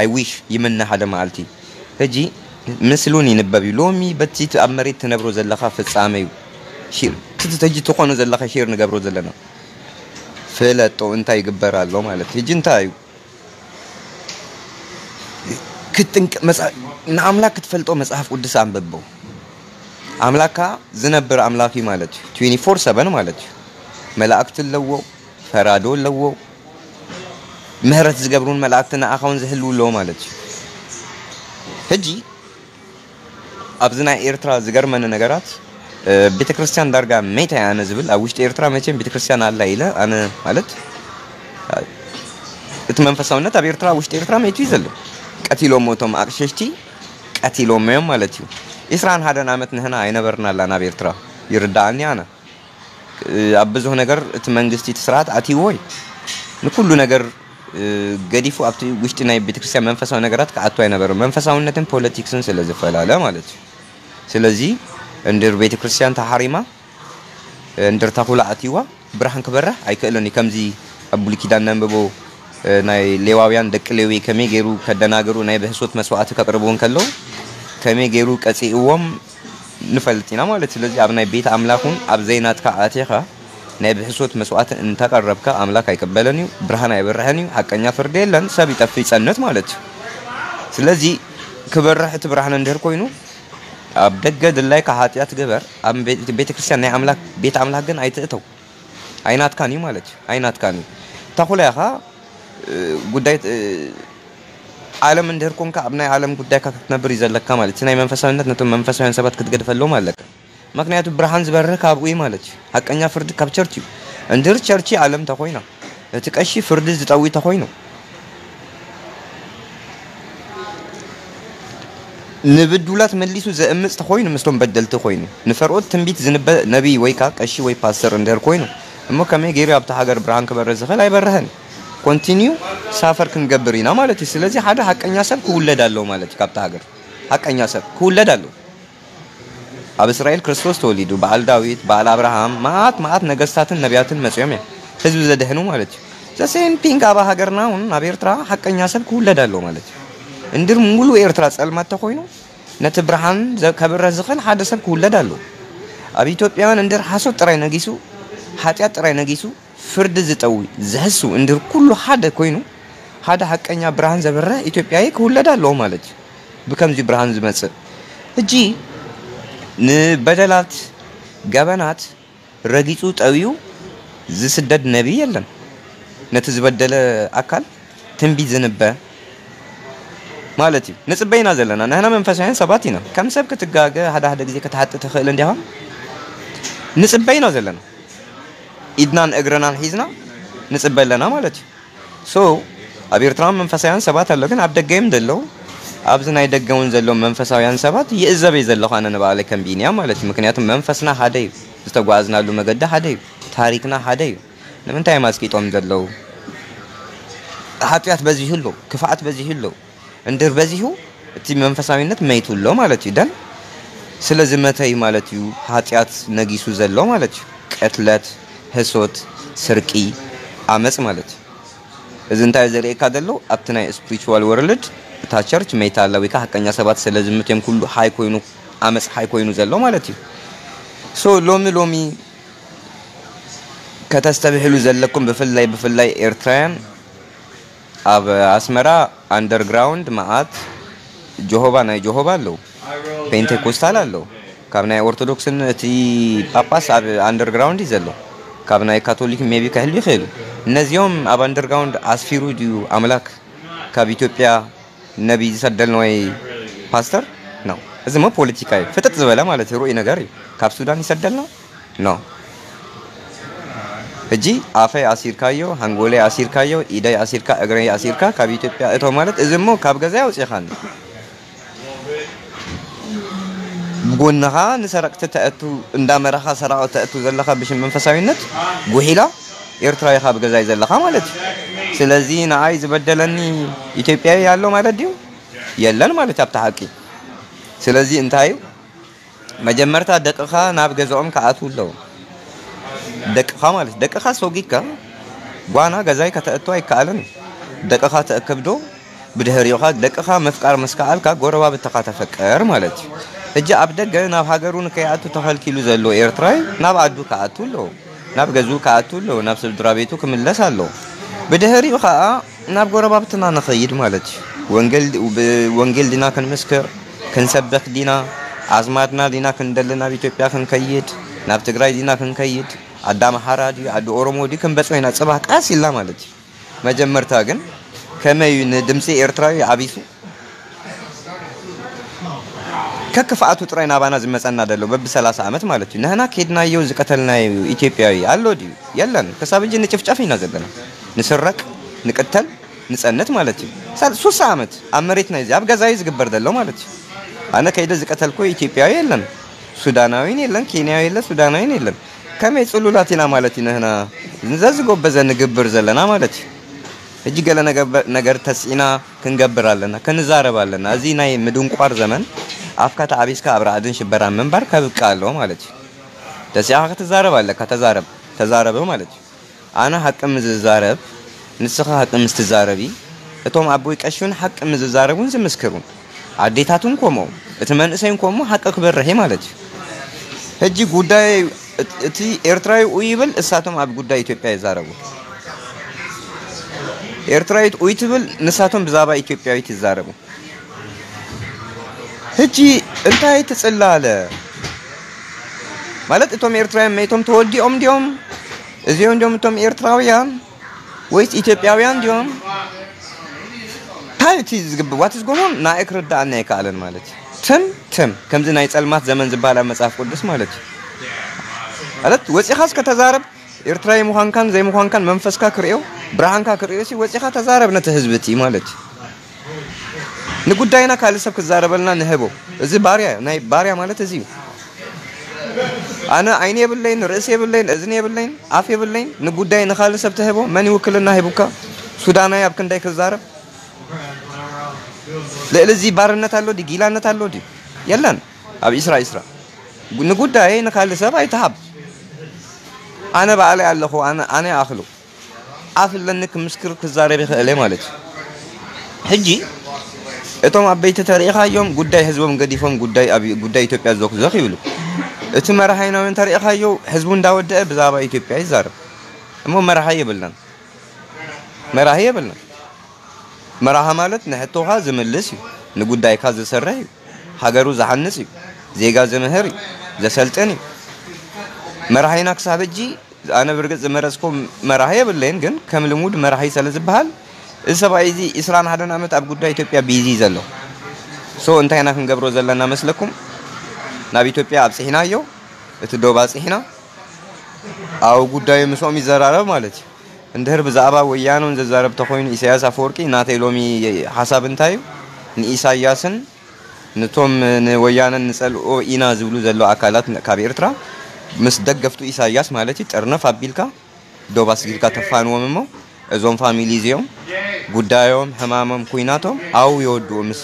I wish ይምነ ሓደ መዓልቲ። ሕጂ ምስሉን ይንበብ እዩ። ሎሚ በቲ ኣብ መሬት ትነብሮ ዘለካ ፍፃመ እዩ። ሕጂ ትኾኑ ዘለካ share ንገብሮ ዘለና። ፍለጦ እንታይ ይግበር ኣሎ ማለት ሕጂ እንታይ እዩ? ንኣምላክ ክትፈልጦ መፅሓፍ ቅዱስ ኣንብቦ ኣምላክካ ዝነብር ኣምላክ እዩ ማለት እዩ። 24 7 ማለት እዩ። መላእክቲ ኣለዎ ፈራዶ ኣለዎ ምህረት ዝገብሩን መላእክቲ ንኣኻ እውን ዝህልው ኣለዎ ማለት እዩ። ሕጂ ኣብዚ ናይ ኤርትራ ዝገርመኒ ነገራት ቤተ ክርስቲያን ዳርጋ ሜታ ኣነ ዝብል ኣብ ውሽጢ ኤርትራ መቸም ቤተ ክርስቲያን ኣላ ኢለ ኣነ ማለት እቲ መንፈሳውነት ኣብ ኤርትራ ውሽጢ ኤርትራ ሜቱ እዩ ዘሎ። ቀቲሎም እቶም ኣቅሸሽቲ ቀቲሎም እዮም ማለት እዩ። ኢስራን ሓደን ዓመት ንህና ኣይነበርና ኣላ ናብ ኤርትራ። ይርዳእኒ ኣነ። ኣብ ብዙሕ ነገር እቲ መንግስቲ እቲ ስርዓት ኣትይዎ ንኩሉ ነገር ገዲፉ ኣብቲ ውሽጢ ናይ ቤተክርስትያን መንፈሳዊ ነገራት ክኣቱ ኣይነበረም። መንፈሳውነትን ፖለቲክስን ስለ ዝፈላለ ማለት እዩ። ስለዚ እንድር ቤተክርስትያን ተሓሪማ እንድርታ ኩላ ኣትይዋ ብርሃን ክበርህ ኣይክእልን እዩ። ከምዚ ኣብ ብሉይ ነንብቦ ናይ ሌዋውያን ደቂ ሌዊ ከመይ ገይሩ ከደናገሩ ናይ ብህሶት መስዋዕቲ ከቅርብውን ከለዉ ከመይ ገይሩ ቀፂእዎም ንፈልጥ ኢና ማለት ስለዚ ኣብ ናይ ቤት ኣምላኹን ኣብ ዘይናትካ ኣትኻ ናይ ብሕሶት መስዋዕቲ እንተቀረብካ ኣምላክ ኣይቅበለን እዩ ብርሃን ኣይበርሐን እዩ ሓቀኛ ፍርዲ የለን ሰብ ይጠፊ ይፀንት ማለት እዩ። ስለዚ ክበርሕ እቲ ብርሃን እንድህር ኮይኑ ኣብ ደገ ድላይካ ሓጢኣት ግበር ኣብ ቤተ ናይ ኣምላክ ቤት ኣምላክ ግን ኣይትእተው። ኣይናትካን እዩ ማለት እዩ ኣይናትካን እዩ። ተኩላይኻ ጉዳይ ዓለም እንድህር ኮንካ ኣብ ናይ ዓለም ጉዳይካ ክትነብር እዩ ዘለካ ማለት እዩ። ናይ መንፈሳዊነት ነቶም መንፈሳውያን ሰባት ክትገድፈሎም ኣለካ ምክንያቱ ብርሃን ዝበርህ ካብኡ ማለት እዩ። ሓቀኛ ፍርዲ ካብ church እዩ። እንድር church ዓለም ተኮይና እቲ ቀሺ ፍርዲ ዝጠዊ ተኮይኑ። ንብዱላት መሊሱ ዘእምፅ ተኮይኑ ምስቶም በደልቲ ኮይኑ ንፈርኦት ትንቢት ዝንበ ነቢይ ወይ ከዓ ቀሺ ወይ ፓስተር እንድህር ኮይኑ እሞ ከመይ ገይሩ ኣብቲ ሃገር ብርሃን ክበርህ ዝኽእል? ኣይበርህን። continue suffer ክንገብር ኢና ማለት እዩ። ስለዚ ሓደ ሓቀኛ ሰብ ክውለድ ኣለዎ ማለት እዩ ካብቲ ሃገር። ሓቀኛ ሰብ ክውለድ ኣለዎ ኣብ እስራኤል ክርስቶስ ተወሊዱ። በዓል ዳዊት በዓል ኣብርሃም መዓት መዓት ነገስታትን ነቢያትን መፅኦም እዮም ህዝቢ ዘድህኑ ማለት እዩ። the same thing ኣብ ሃገርና እውን ኣብ ኤርትራ ሓቀኛ ሰብ ክውለድ ኣለዎ ማለት እዩ። እንድር ሙሉእ ኤርትራ ፀልማት ተኮይኑ ነቲ ብርሃን ከብረህ ዝኽእል ሓደ ሰብ ክውለድ ኣለዎ ኣብ ኢትዮጵያውያን እንድር ሓሶት ጥራይ ነጊሱ ሓጢኣት ጥራይ ነጊሱ ፍርዲ ዝጠዊ ዘህሱ እንድር ኩሉ ሓደ ኮይኑ ሓደ ሓቀኛ ብርሃን ዘበረህ ኢትዮጵያዊ ክውለድ ኣለዎ ማለት እዩ። ብከምዚ ብርሃን ዝመፅእ ሕጂ ንበደላት ገበናት ረጊፁ ጠዊዩ ዝስደድ ነቢይ የለን ነቲ ዝበደለ ኣካል ትንቢት ዝንበ ማለት እዩ። ንፅበ ኢና ዘለና ንሕና መንፈሳውያን ሰባት ኢና። ከም ሰብ ክትጋገ ሓደ ሓደ ግዜ ክትሓጥ ትኽእል እንዲኻ ንፅበ ኢና ዘለና። ኢድናን እግርናን ሒዝና ንፅበ ኣለና ማለት እዩ። so ኣብ ኤርትራ መንፈሳውያን ሰባት ኣሎ ግን ኣብ ደገ እዮም ኣብዚ ናይ ደገ እውን ዘለው መንፈሳውያን ሰባት ይእዘበ ዘለኹ ኣነ ንባዕለይ ከም ቢንያም ማለት እዩ። ምክንያቱም መንፈስና ሓደ እዩ። ዝተጓዓዝናሉ መገዲ ሓደ እዩ። ታሪክና ሓደ እዩ። ንምንታይ እዮም ዘለው ሓጢያት በዚሁ ኣሎ ክፍዓት በዚሁ ኣሎ እንድር በዚሁ እቲ መንፈሳዊነት መይቱ ኣሎ ማለት እዩ። ደን ስለ ዝመተይ ማለት እዩ ሓጢያት ነጊሱ ዘሎ ማለት እዩ። ቀትለት ህሶት ስርቂ ኣመፅ ማለት እዩ እዚ እንታይ ዘርእየካ ዘሎ ኣብቲ ናይ spiritual world እታ church መይታ ከዓ ሓቀኛ ሰባት ስለ ዝምትዮም ኩሉ ሓይ ኮይኑ ኣመፅ ሓይ ኮይኑ ዘሎ ማለት እዩ። so ሎሚ ሎሚ ከተስተብህሉ ዘለኩም ብፍላይ ብፍላይ ኤርትራውያን ኣብ ኣስመራ underground መዓት ጀሆባ ናይ ጀሆባ ኣለው ፔንቴኮስታል ኣለው ካብ ናይ ኦርቶዶክስን እቲ ጳጳስ ኣብ underground እዩ ዘሎ ካብ ናይ ካቶሊክ maybe ክህሉ ይኽእሉ። እነዚኦም ኣብ underground ኣስፊሩ ድዩ ኣምላክ ካብ ኢትዮጵያ ነቢ ዝሰደልና ወይ ፓስተር? ነው። እዚ ሞ ፖለቲካ እዩ። ፍጥጥ ዝበለ ማለት እዩ ነገር እዩ። ካብ ሱዳን ይሰደልና no። ሕጂ ኣፈይ ኣሲርካዮ ሃንጎለይ ኣሲርካዮ ኢደይ ኣሲርካ እግረይ ኣሲርካ ካብ ኢትዮጵያ እቶ ማለት እዚ ሞ ካብ ገዛ ያውፅኻኒ ብጎንኻ ንሰረቅቲ ተእቱ እንዳመረኻ ሰራቕ ተእቱ ዘለኻ ብሽም መንፈሳዊነት ጉሒላ ኤርትራዊ ካብ ገዛይ ዘለኻ ማለት እዩ። ስለዚ ንኣይ ዝበደለኒ ኢትዮጵያዊ ኣሎ ማለት ድዩ? የለን ማለት ኣብቲ ሓቂ። ስለዚ እንታይ እዩ? መጀመርታ ደቅኻ ናብ ገዝኦም ከኣትው ኣለዉ። ደቅኻ ማለት ደቅኻ ሰጊድካ ጓና ገዛይ ከተእቱ ኣይከኣለን ደቅኻ ተእከብዶ ብድሕሪኡኻ ደቅኻ መፍቃር ምስ ከኣልካ ጎረባብትኻ ተፈቀር ማለት እዩ ሕጂ ኣብ ደገ ናብ ሃገሩ ንከይኣቱ ተኸልኪሉ ዘሎ ኤርትራዊ ናብ ኣዱ ከኣቱ ኣለዎ ናብ ገዝኡ ከኣቱ ኣለዎ ናብ ስድራ ቤቱ ክምለስ ኣለዎ ብድሕሪኡ ከዓ ናብ ጎረባብትና ንኸይድ ማለት እዩ። ወንጌል ዲና ክንምስክር ክንሰብኽ ዲና ኣዝማድና ዲና ክንደሊ ናብ ኢትዮጵያ ክንከይድ ናብ ትግራይ ዲና ክንከይድ ኣዳ ኣምሓራ ድዩ ኣዲ ኦሮሞ ድዩ ክንበፅሖ ኢና። ፅባህ ቃስ ኢልና ማለት እዩ። መጀመርታ ግን ከመይ ንድምፂ ኤርትራዊ ዓቢሱ ከክፍኣቱ ጥራይ ናባና ዝመፀና ደሎ በቢ 30 ዓመት ማለት እዩ ንህና ከድናዮ ዝቀተልናዮ ኢትዮጵያዊ ኣሎ ድዩ የለን ክሳብ እጂ ንጭፍጨፍ ኢና ዘለና ንስረቅ ንቅተል ንፀንት ማለት እዩ ሶስተ ዓመት ኣብ መሬትና እዚ ኣብ ገዛይ ዝግበር ዘሎ ማለት እዩ ኣነ ከይደ ዝቀተልኮ ኢትዮጵያዊ የለን ሱዳናዊን የለን ኬንያዊ የለን ሱዳናዊን የለን ከመይ ፅሉላት ኢና ማለት እዩ ንህና ዘዝጎበዘ ንግብር ዘለና ማለት እዩ ሕጂ ገለ ነገር ተስዒና ክንገብር ኣለና ክንዛረብ ኣለና እዚ ናይ ምድንቋር ዘመን ኣፍካ ተዓቢስካ ኣብ ራዕድን ሽበራን ምንባር ከብቃ ኣለዎ ማለት እዩ ተሲዕኻ ክትዛረብ ኣለካ ተዛረብ ተዛረበ ማለት እዩ ኣነ ሓቂ ምዝዛረብ ንስኻ ሓቂ ምስ እቶም ኣቦይ ቀሹን ሓቂ ምዝዛረቡን ዝምስክሩን። ኣዴታቱን ከምኡ እቲ መንእሰይን ከምኡ ሓቂ ክበርሕ ማለት ሕጂ ጉዳይ እቲ ኤርትራዊ ኡ ይብል እሳቶም ኣብ ጉዳይ ኢትዮጵያ ይዛረቡ። ኤርትራዊት ኡይ ትብል ንሳቶም ብዛባ ኢትዮጵያዊት ይዛረቡ ሕጂ እንታይ ትፅላለ ማለት እቶም ኤርትራውያን መይቶም ተወዲኦም ድዮም? እዚኦም ድዮም እቶም ኤርትራውያን? ወይስ ኢትዮጵያውያን ድዮም? እንታይ እቲ ዝግብእ? ዋት ዝጎኖን ንኣይ ክርዳእና ኣይከኣለን ማለት እዩ። ትም ትም ከምዚ ናይ ፀልማት ዘመን ዝበሃል ኣብ መፅሓፍ ቅዱስ ማለት እዩ። ማለት ወፂኻ እስከተዛረብ ኤርትራዊ ምዃንካን ዘይምዃንካን መንፈስካ ክርዮ ብርሃንካ ክርዮ ሲ ወፂኻ ተዛረብ ነቲ ህዝቢ እቲ ማለት እዩ ንጉዳይና ካልእ ሰብ ክዛረበልና ንህቦ። እዚ ባርያ ናይ ባርያ ማለት እዚ እዩ ኣነ ዓይኒ የብለይን ርእሲ የብለይን እዝኒ የብለይን ኣፍ የብለይን ንጉዳይ ንካልእ ሰብ መን ይውክልና ሂቡካ ሱዳናዊ ኣብ ክንዳይ ክዛረብ። ልዕሊ እዚ ባርነት ኣሎ ዲ ጊላነት ኣሎ ዲ የለን። ኣብ ኢስራ ኢስራ። ንጉዳይ ንካልእ ሰብ ኣይትሃብ ኣነ ባዕለይ ኣለኹ ኣነ ኣኽሉ ኣፍ ክምስክር ክዛረብ ይኽእል ማለት እዩ። ሕጂ እቶም ኣበይቲ ተሪኢኻዮም ጉዳይ ህዝቦም ገዲፎም ጉዳይ ኢትዮጵያ ዘኽዘኽ ይብሉ። እቲ መራሓይናዊ እንተሪኢኻዮ ህዝቡ እንዳወደአ ብዛባ ኢትዮጵያ ይዛረብ። እሞ መራሒ የብልናን? መራሒ የብልናን? መራሓ ማለት ንሕቶኻ ዝምልስ እዩ ንጉዳይካ ዝሰርሕ እዩ ሃገሩ ዝሓንፅ እዩ ዜጋ ዝምህር እዩ ዘሰልጥን እዩ። መራሒና ክሳብ ሕጂ ኣነ ብርግፅ ዝመረፅኮ መራሒ የብለይን ግን ከም ልሙድ መራሒ ስለ ዝበሃል እዚ ሰብኣይ እዚ 21 ዓመት ኣብ ጉዳይ ኢትዮጵያ busy ዘሎ። so እንታይ ኢና ክንገብሮ ዘለና መስለኩም? ናብ ኢትዮጵያ ኣብፅሒናዮ እቲ ዶብ ኣፅሒና ኣብ ጉዳዩ ምስኦም ይዘራረብ ማለት እዩ። እንድሕር ብዛዕባ ወያኖን ዘዛረብ ተኮይኑ ኢሳያስ ኣፈወርቂ ናተይ ሎሚ ሓሳብ እንታይ እዩ? ንኢሳያስን ነቶም ንወያነን ንፀልኦ ኢና ዝብሉ ዘሎ ኣካላት ካብ ኤርትራ ምስ ደገፍቱ ኢሳያስ ማለት እዩ። ጥርነፍ ኣቢልካ ዶብ ኣስጊድካ ተፋንዎም እሞ እዞም family እዚኦም ጉዳዮም ሕማሞም ኩናቶም ኣው የወድኡ ምስ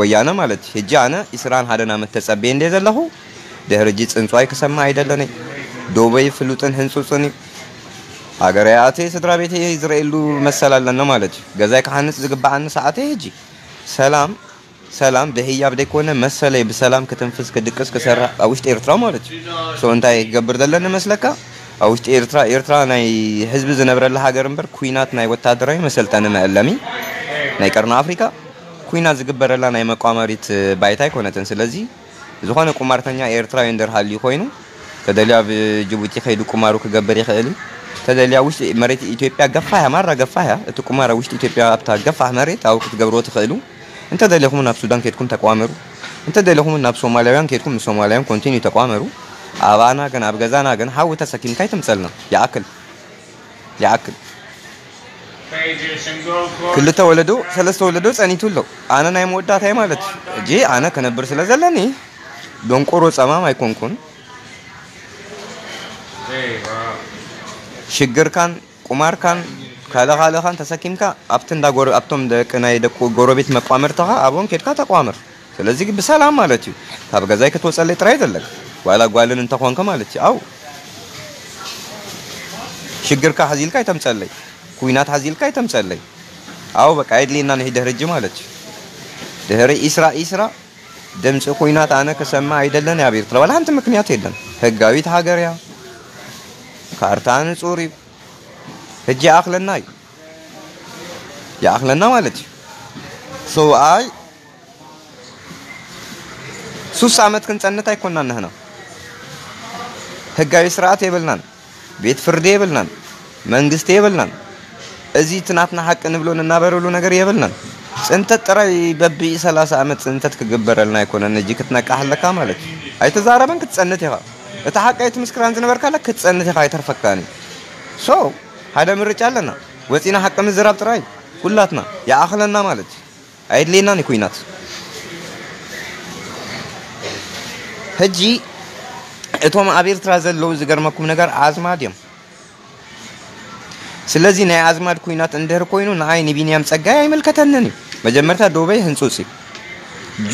ወያነ ማለት ሕጂ ኣነ 21 ዓመት ተፀበየ እንደ ዘለኹ? ድሕሪ ሕጂ ፅንፅዋይ ክሰማ ኣይደለነይ ዶበይ ፍሉጥን እዩ ሃገረይ ኣተይ ስድራ ቤተይ ዝርእየሉ መሰል ኣለና ማለት እዩ። ገዛይ ክሓንፅ ዝግባዓኒ ሰዓተይ ሕጂ ሰላም ሰላም ብህያብ ደይኮነ መሰለይ ብሰላም ክትንፍስ ክድቅስ ክሰርሕ ኣብ ውሽጢ ኤርትራ ማለት እዩ። እንታይ ክገብር ዘለኒ መስለካ ኣብ ውሽጢ ኤርትራ ኤርትራ ናይ ህዝቢ ዝነበረላ ሃገር እምበር ኩናት ናይ ወታደራዊ መሰልጠኒ መእለሚ ናይ ቀርኒ ኣፍሪካ ኩናት ዝግበረላ ናይ መቋመሪት ባይታ ኣይኮነትን። ስለዚ ዝኾነ ቁማርተኛ ኤርትራዊ እንድር ሃልዩ ኮይኑ ተደልዩ ኣብ ጅቡቲ ከይዱ ቁማሩ ክገብር ይኽእል እዩ። ተደልያ ውሽጢ መሬት ኢትዮጵያ ገፋያ ማራ ገፋያ እቲ ቁማር ኣብ ውሽጢ ኢትዮጵያ ኣብታ ገፋሕ መሬት ኣብኡ ክትገብርዎ ትኽእሉ። እንተደለኹም ናብ ሱዳን ከድኩም ተቋመሩ። እንተደለኹም ናብ ሶማልያውያን ከድኩም ንሶማልያውያን ኮንቲኒዩ ተቋመሩ ኣባና ግን ኣብ ገዛና ግን ሓዊ ተሰኪምካ ይትምፀልና ይኣክል ይኣክል ክልተ ወለዶ ሰለስተ ወለዶ ፀኒቱ ኣሎ ኣነ ናይ መወዳእታይ ማለት እጂ ኣነ ክነብር ስለ ዘለኒ ደንቆሮ ፀማም ሽግርካን ቁማርካን ካልኻን ተሰኪምካ ኣብቲ እንዳ ኣብቶም ናይ ጎረቤት መቋመርትኻ ኣብኦም ኬድካ ተቋምር። ስለዚ ብሰላም ማለት እዩ። ካብ ገዛይ ክትወፀለይ ጥራይ ዘለካ ዋላ ጓልን እንተኾንከ ማለት እዩ ኣው ሽግርካ ሓዚልካ ይተምፀለይ ኩናት ሓዚልካ ይተምፀለይ ኣው በቃ የድልየና ንሂ ድሕሪ እጂ ማለት ድሕሪ ኢስራ ኢስራ ድምፂ ኩናት ኣነ ክሰማ ኣይደለን ኣብ ኤርትራ። ዋላ ሓንቲ ምክንያት የለን ህጋዊት ሃገር እያ ካርታ ንፁር እዩ ሕጂ ይኣኽለና እዩ ይኣኽለና ማለት እዩ so ኣይ ሱስ ዓመት ክንፀንት ኣይኮንና ንህና ህጋዊ ስርዓት የብልናን ቤት ፍርዲ የብልናን መንግስቲ የብልናን እዚ ትናትና ሓቂ ንብሎ እናበረሉ ነገር የብልናን ፅንተት ጥራይ በቢ 30 ዓመት ፅንተት ክግበረልና ኣይኮነን እጂ ክትነቃሕ ኣለካ ማለት እዩ። ኣይተዛረበን ክትፀንት ኢኻ እቲ ሓቂ ኣይትምስክራን ዝነበርካለ ክትፀንት ኢኻ ኣይተርፈካኒ so ሓደ ምርጫ ኣለና። ወፂና ሓቂ ምዝራብ ጥራይ ኩላትና ይኣኽለና ማለት እዩ። ኣይድልየናን ኩናት ሕጂ እቶም ኣብ ኤርትራ ዘለው ዝገርመኩም ነገር ኣዝማድ እዮም። ስለዚ ናይ ኣዝማድ ኩናት እንድህር ኮይኑ ንኣይ ንቢንያም ፀጋይ ኣይመልከተንን እዩ። መጀመርታ ዶበይ ህንፁፅ እዩ።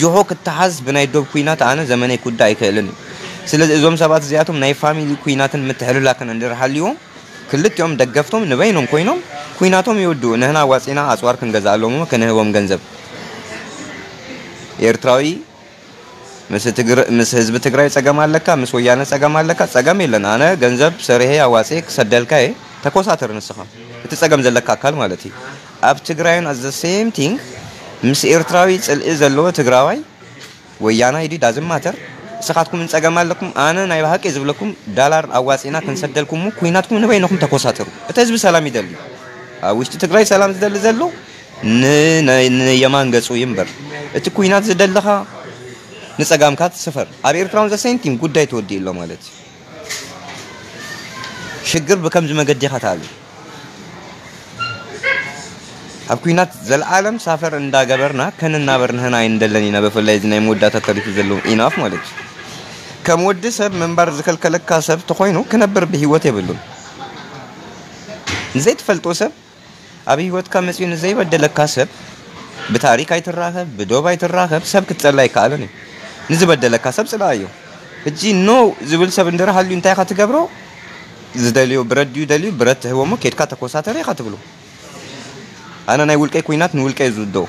ጅሆ ክትሓዝ ብናይ ዶብ ኩናት ኣነ ዘመነይ ኩዳ ኣይክእልን እዩ። ስለዚ እዞም ሰባት እዚኣቶም ናይ family ኩናትን ምትሕልላክን እንድር ሃልይዎም ክልቲኦም ደገፍቶም ንበይኖም ኮይኖም ኩናቶም ይውድኡ። ንህና ዋፂና ኣፅዋር ክንገዛኣሎም ክንህቦም ገንዘብ። ኤርትራዊ ምስ ህዝቢ ትግራይ ፀገም ኣለካ ምስ ወያነ ፀገም ኣለካ ፀገም የለን። ኣነ ገንዘብ ሰሪሄ ኣዋፂ ክሰደልካ እየ። ተኮሳተር ንስኻ እቲ ፀገም ዘለካ ኣካል ማለት እዩ። ኣብ ትግራይን ኣዘ same thing ምስ ኤርትራዊ ፅልኢ ዘለዎ ትግራዋይ ወያና it doesn't matter ንስኻትኩም ንፀገም ኣለኩም ኣነ ናይ ባሃቂ ዝብለኩም ዳላር ኣዋፂና ክንሰደልኩም ኩናትኩም ንበይነኩም ተኮሳተሩ እቲ ህዝቢ ሰላም ይደሊ። ኣብ ውሽጢ ትግራይ ሰላም ዝደሊ ዘሎ ንየማን ገፁ እዩ እምበር። እቲ ኩናት ዝደለኻ ንፀጋምካ ትስፈር ኣብ ኤርትራውን ዘሰንቲም ጉዳይ ተወዲእ ኣሎ ማለት እዩ። ሽግር ብከምዚ መገዲ ኢኻ ተኣሉ ኣብ ኩናት ዘለዓለም ሳፈር እንዳገበርና ከንናበር ንህና ኣይንደለን ኢና። ብፍላይ እዚ ናይ መወዳእታ ተሪፉ ዘለዎ ኢናፍ ማለት እዩ። ከም ወዲ ሰብ ምንባር ዝከልከለካ ሰብ ተኮይኑ ክነብር ብሂወት የብሉን። ንዘይትፈልጦ ሰብ ኣብ ሂወትካ መፅኡ ንዘይበደለካ ሰብ ብታሪክ ኣይትራኸብ ብዶብ ኣይትራኸብ ሰብ ክትፀላ ኣይከኣለን እዩ ንዝበደለካ ሰብ ፅላ እዩ። no ዝብል ሰብ እንድረ ሃልዩ እንታይ ኢኻ ትገብሮ? ዝደልዮ ብረት ድዩ ደልዩ ብረት ትህቦሞ ኬድካ ተኮሳተረ ኢኻ ትብሉ። ኣነ ናይ ውልቀይ ኩናት ንውልቀይ ዝውድኦ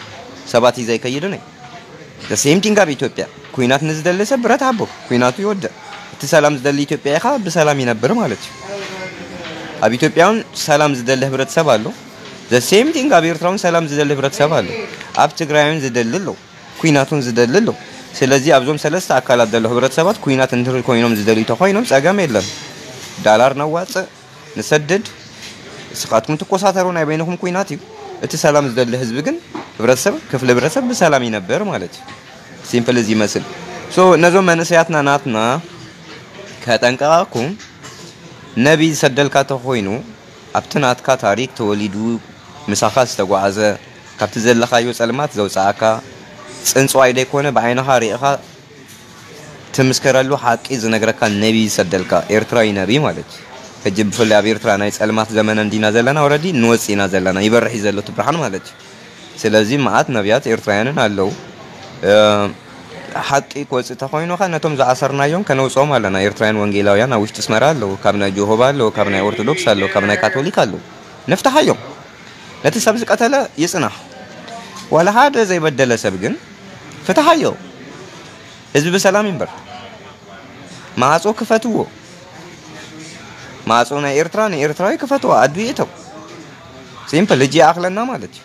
ሰባት እዩ ዘይከይድን እዩ same thing ኣብ ኢትዮጵያ። ኩናት ንዝደሊ ሰብ ብረት ሃቦ ኩናቱ ይወድእ። እቲ ሰላም ዝደሊ ኢትዮጵያ ኢኻ ብሰላም ይነብር ማለት እዩ። ኣብ ኢትዮጵያ እውን ሰላም ዝደሊ ህብረተሰብ ኣሎ። the same thing ኣብ ኤርትራ እውን ሰላም ዝደሊ ህብረተሰብ ኣሎ። ኣብ ትግራይ እውን ዝደሊ ኣሎ። ኩናቱን ዝደሊ ኣሎ ስለዚ ኣብዞም ሰለስተ ኣካላት ዘሎ ህብረተሰባት ኩናት እንትር ኮይኖም ዝደልዩ ተኮይኖም ፀገም የለን ዳላር ነዋፅእ ንሰድድ ንስኻትኩም ትቆሳተሩ ናይ በይንኩም ኩናት እዩ። እቲ ሰላም ዝደሊ ህዝቢ ግን ህብረተሰብ ክፍሊ ህብረተሰብ ብሰላም ይነበር ማለት እዩ። simple እዚ ይመስል። ነዞም መንእሰያትና ናትና ከጠንቀቓኩም ነቢ ዝሰደልካ ተኮይኑ ኣብቲ ናትካ ታሪክ ተወሊዱ ምሳኻ ዝተጓዓዘ ካብቲ ዘለኻዮ ፀልማት ዘውፅኣካ ፅንፅዋይ ደይኮነ ብዓይንኻ ሪኢኻ ትምስከረሉ ሓቂ ዝነግረካ ነቢ ዝሰደልካ ኤርትራዊ ነቢ ማለት እዩ። ሕጂ ብፍላይ ኣብ ኤርትራ ናይ ፀልማት ዘመነ እንዲና ዘለና ወረዲ ንወፅ ኢና ዘለና ይበርሕ ዘሎ ትብርሃን ማለት እዩ። ስለዚ መዓት ነቢያት ኤርትራውያንን ኣለው ሓቂ ክወፅእ ተኮይኑኻ ነቶም ዝኣሰርናዮም ከነውፅኦም ኣለና። ኤርትራውያን ወንጌላውያን ኣብ ውሽጢ ስመራ ኣለዉ። ካብ ናይ ጆሆባ ኣለዉ ካብ ናይ ኦርቶዶክስ ኣለዉ ካብ ናይ ካቶሊክ ኣለዉ። ነፍታሓዮም። ነቲ ሰብ ዝቀተለ ይፅናሕ ዋላ ሓደ ዘይበደለ ሰብ ግን ፍትሓዮ ህዝቢ ብሰላም ይንበር ማዕፆ ክፈትዎ። ማዕፆ ናይ ኤርትራ ንኤርትራዊ ክፈትዎ። ኣድቢእቶም simple። እጂ ኣኽለና ማለት እዩ።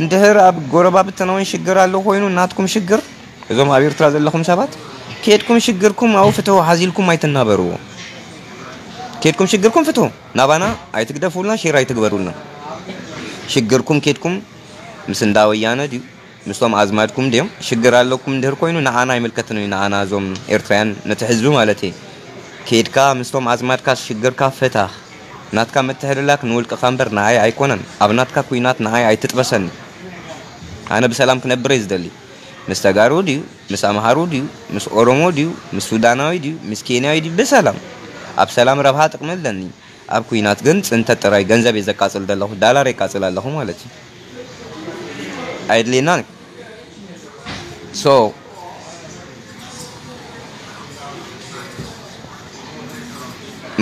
እንድህር ኣብ ጎረባብትናውን ሽግር ኣሎ ኮይኑ እናትኩም ሽግር? እዞም ኣብ ኤርትራ ዘለኹም ሰባት? ከድኩም ሽግርኩም? ኣብኡ ፍትሁ ሓዚልኩም ኣይትናበርዎ ከድኩም ሽግርኩም ፍትሁ ናባና ኣይትግደፉልና share ኣይትግበሩልና ሽግርኩም ከድኩም ምስ እንዳ ድዩ ምስቶም ኣዝማድኩም ድዮም? ሽግር ኣለኩም እንድህር ኮይኑ ንዓና ኣይምልከትን እዩ ንዓና እዞም ኤርትራውያን ነቲ ህዝቢ ማለት እየ ከድካ ምስቶም ኣዝማድካ ሽግርካ ፍታህ ናትካ ምትሕልላክ ንውልቅኻ እምበር ንዓይ ኣይኮነን። ኣብ ናትካ ኩናት ንዓይ ኣይትጥበሰኒ ኣነ ብሰላም ክነብረ እዩ ዝደሊ። ምስ ተጋሩ ድዩ ምስ ኣምሃሩ ድዩ ምስ ኦሮሞ ድዩ ምስ ሱዳናዊ ድዩ ምስ ኬንያዊ ድዩ ብሰላም። ኣብ ሰላም ረብሃ ጥቕሚ ኣለኒ። ኣብ ኩናት ግን ፅንተት ጥራይ ገንዘብ እየ ዘቃፅል ዘለኹ ዳላር የቃፅል ኣለኹ ማለት እዩ ኣይድልየና so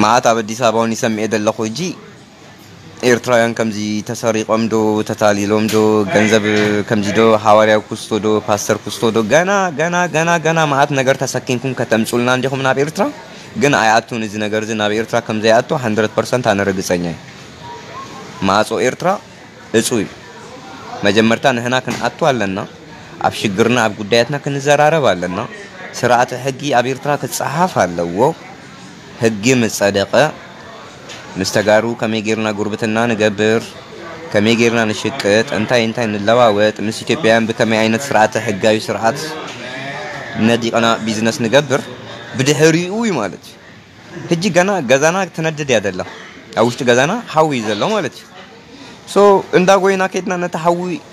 መዓት ኣብ ኣዲስ ኣበባ እውን ዘለኹ እጂ ኤርትራውያን ከምዚ ተሰሪቆም ዶ ተታሊሎም ዶ ገንዘብ ከምዚ ዶ ሃዋርያው ክስቶ ዶ ፓስተር ክስቶ ዶ ገና ገና ገና ገና መዓት ነገር ተሰኪንኩም ከተምፁልና እንዲኹም ናብ ኤርትራ? ግን ኣይኣቱን እዚ ነገር እዚ ናብ ኤርትራ ከም ዘይኣቱ 100 percent ኣነ ርግፀኛ ማዕፆ ኤርትራ እፁ እዩ መጀመርታ ንሕና ክንኣቱ ኣለና ኣብ ሽግርና ኣብ ጉዳያትና ክንዘራረብ ኣለና ስርዓተ ሕጊ ኣብ ኤርትራ ክፀሓፍ ኣለዎ ሕጊ ምስ ምስ ተጋሩ ከመይ ጌርና ጉርብትና ንገብር ከመይ ጌርና ንሽቅጥ እንታይ እንታይ ንለዋወጥ ምስ ኢትዮጵያውያን ብከመይ ዓይነት ስርዓተ ሕጋዊ ስርዓት ነዲቕና ቢዝነስ ንገብር? ብድሕሪኡ እዩ ማለት እዩ። ሕጂ ገና ገዛና ትነድድ እያ ዘላ። ኣብ ውሽጢ ገዛና ሓዊ ዘሎ ማለት እዩ so እንዳ ጎይና ከድና ነቲ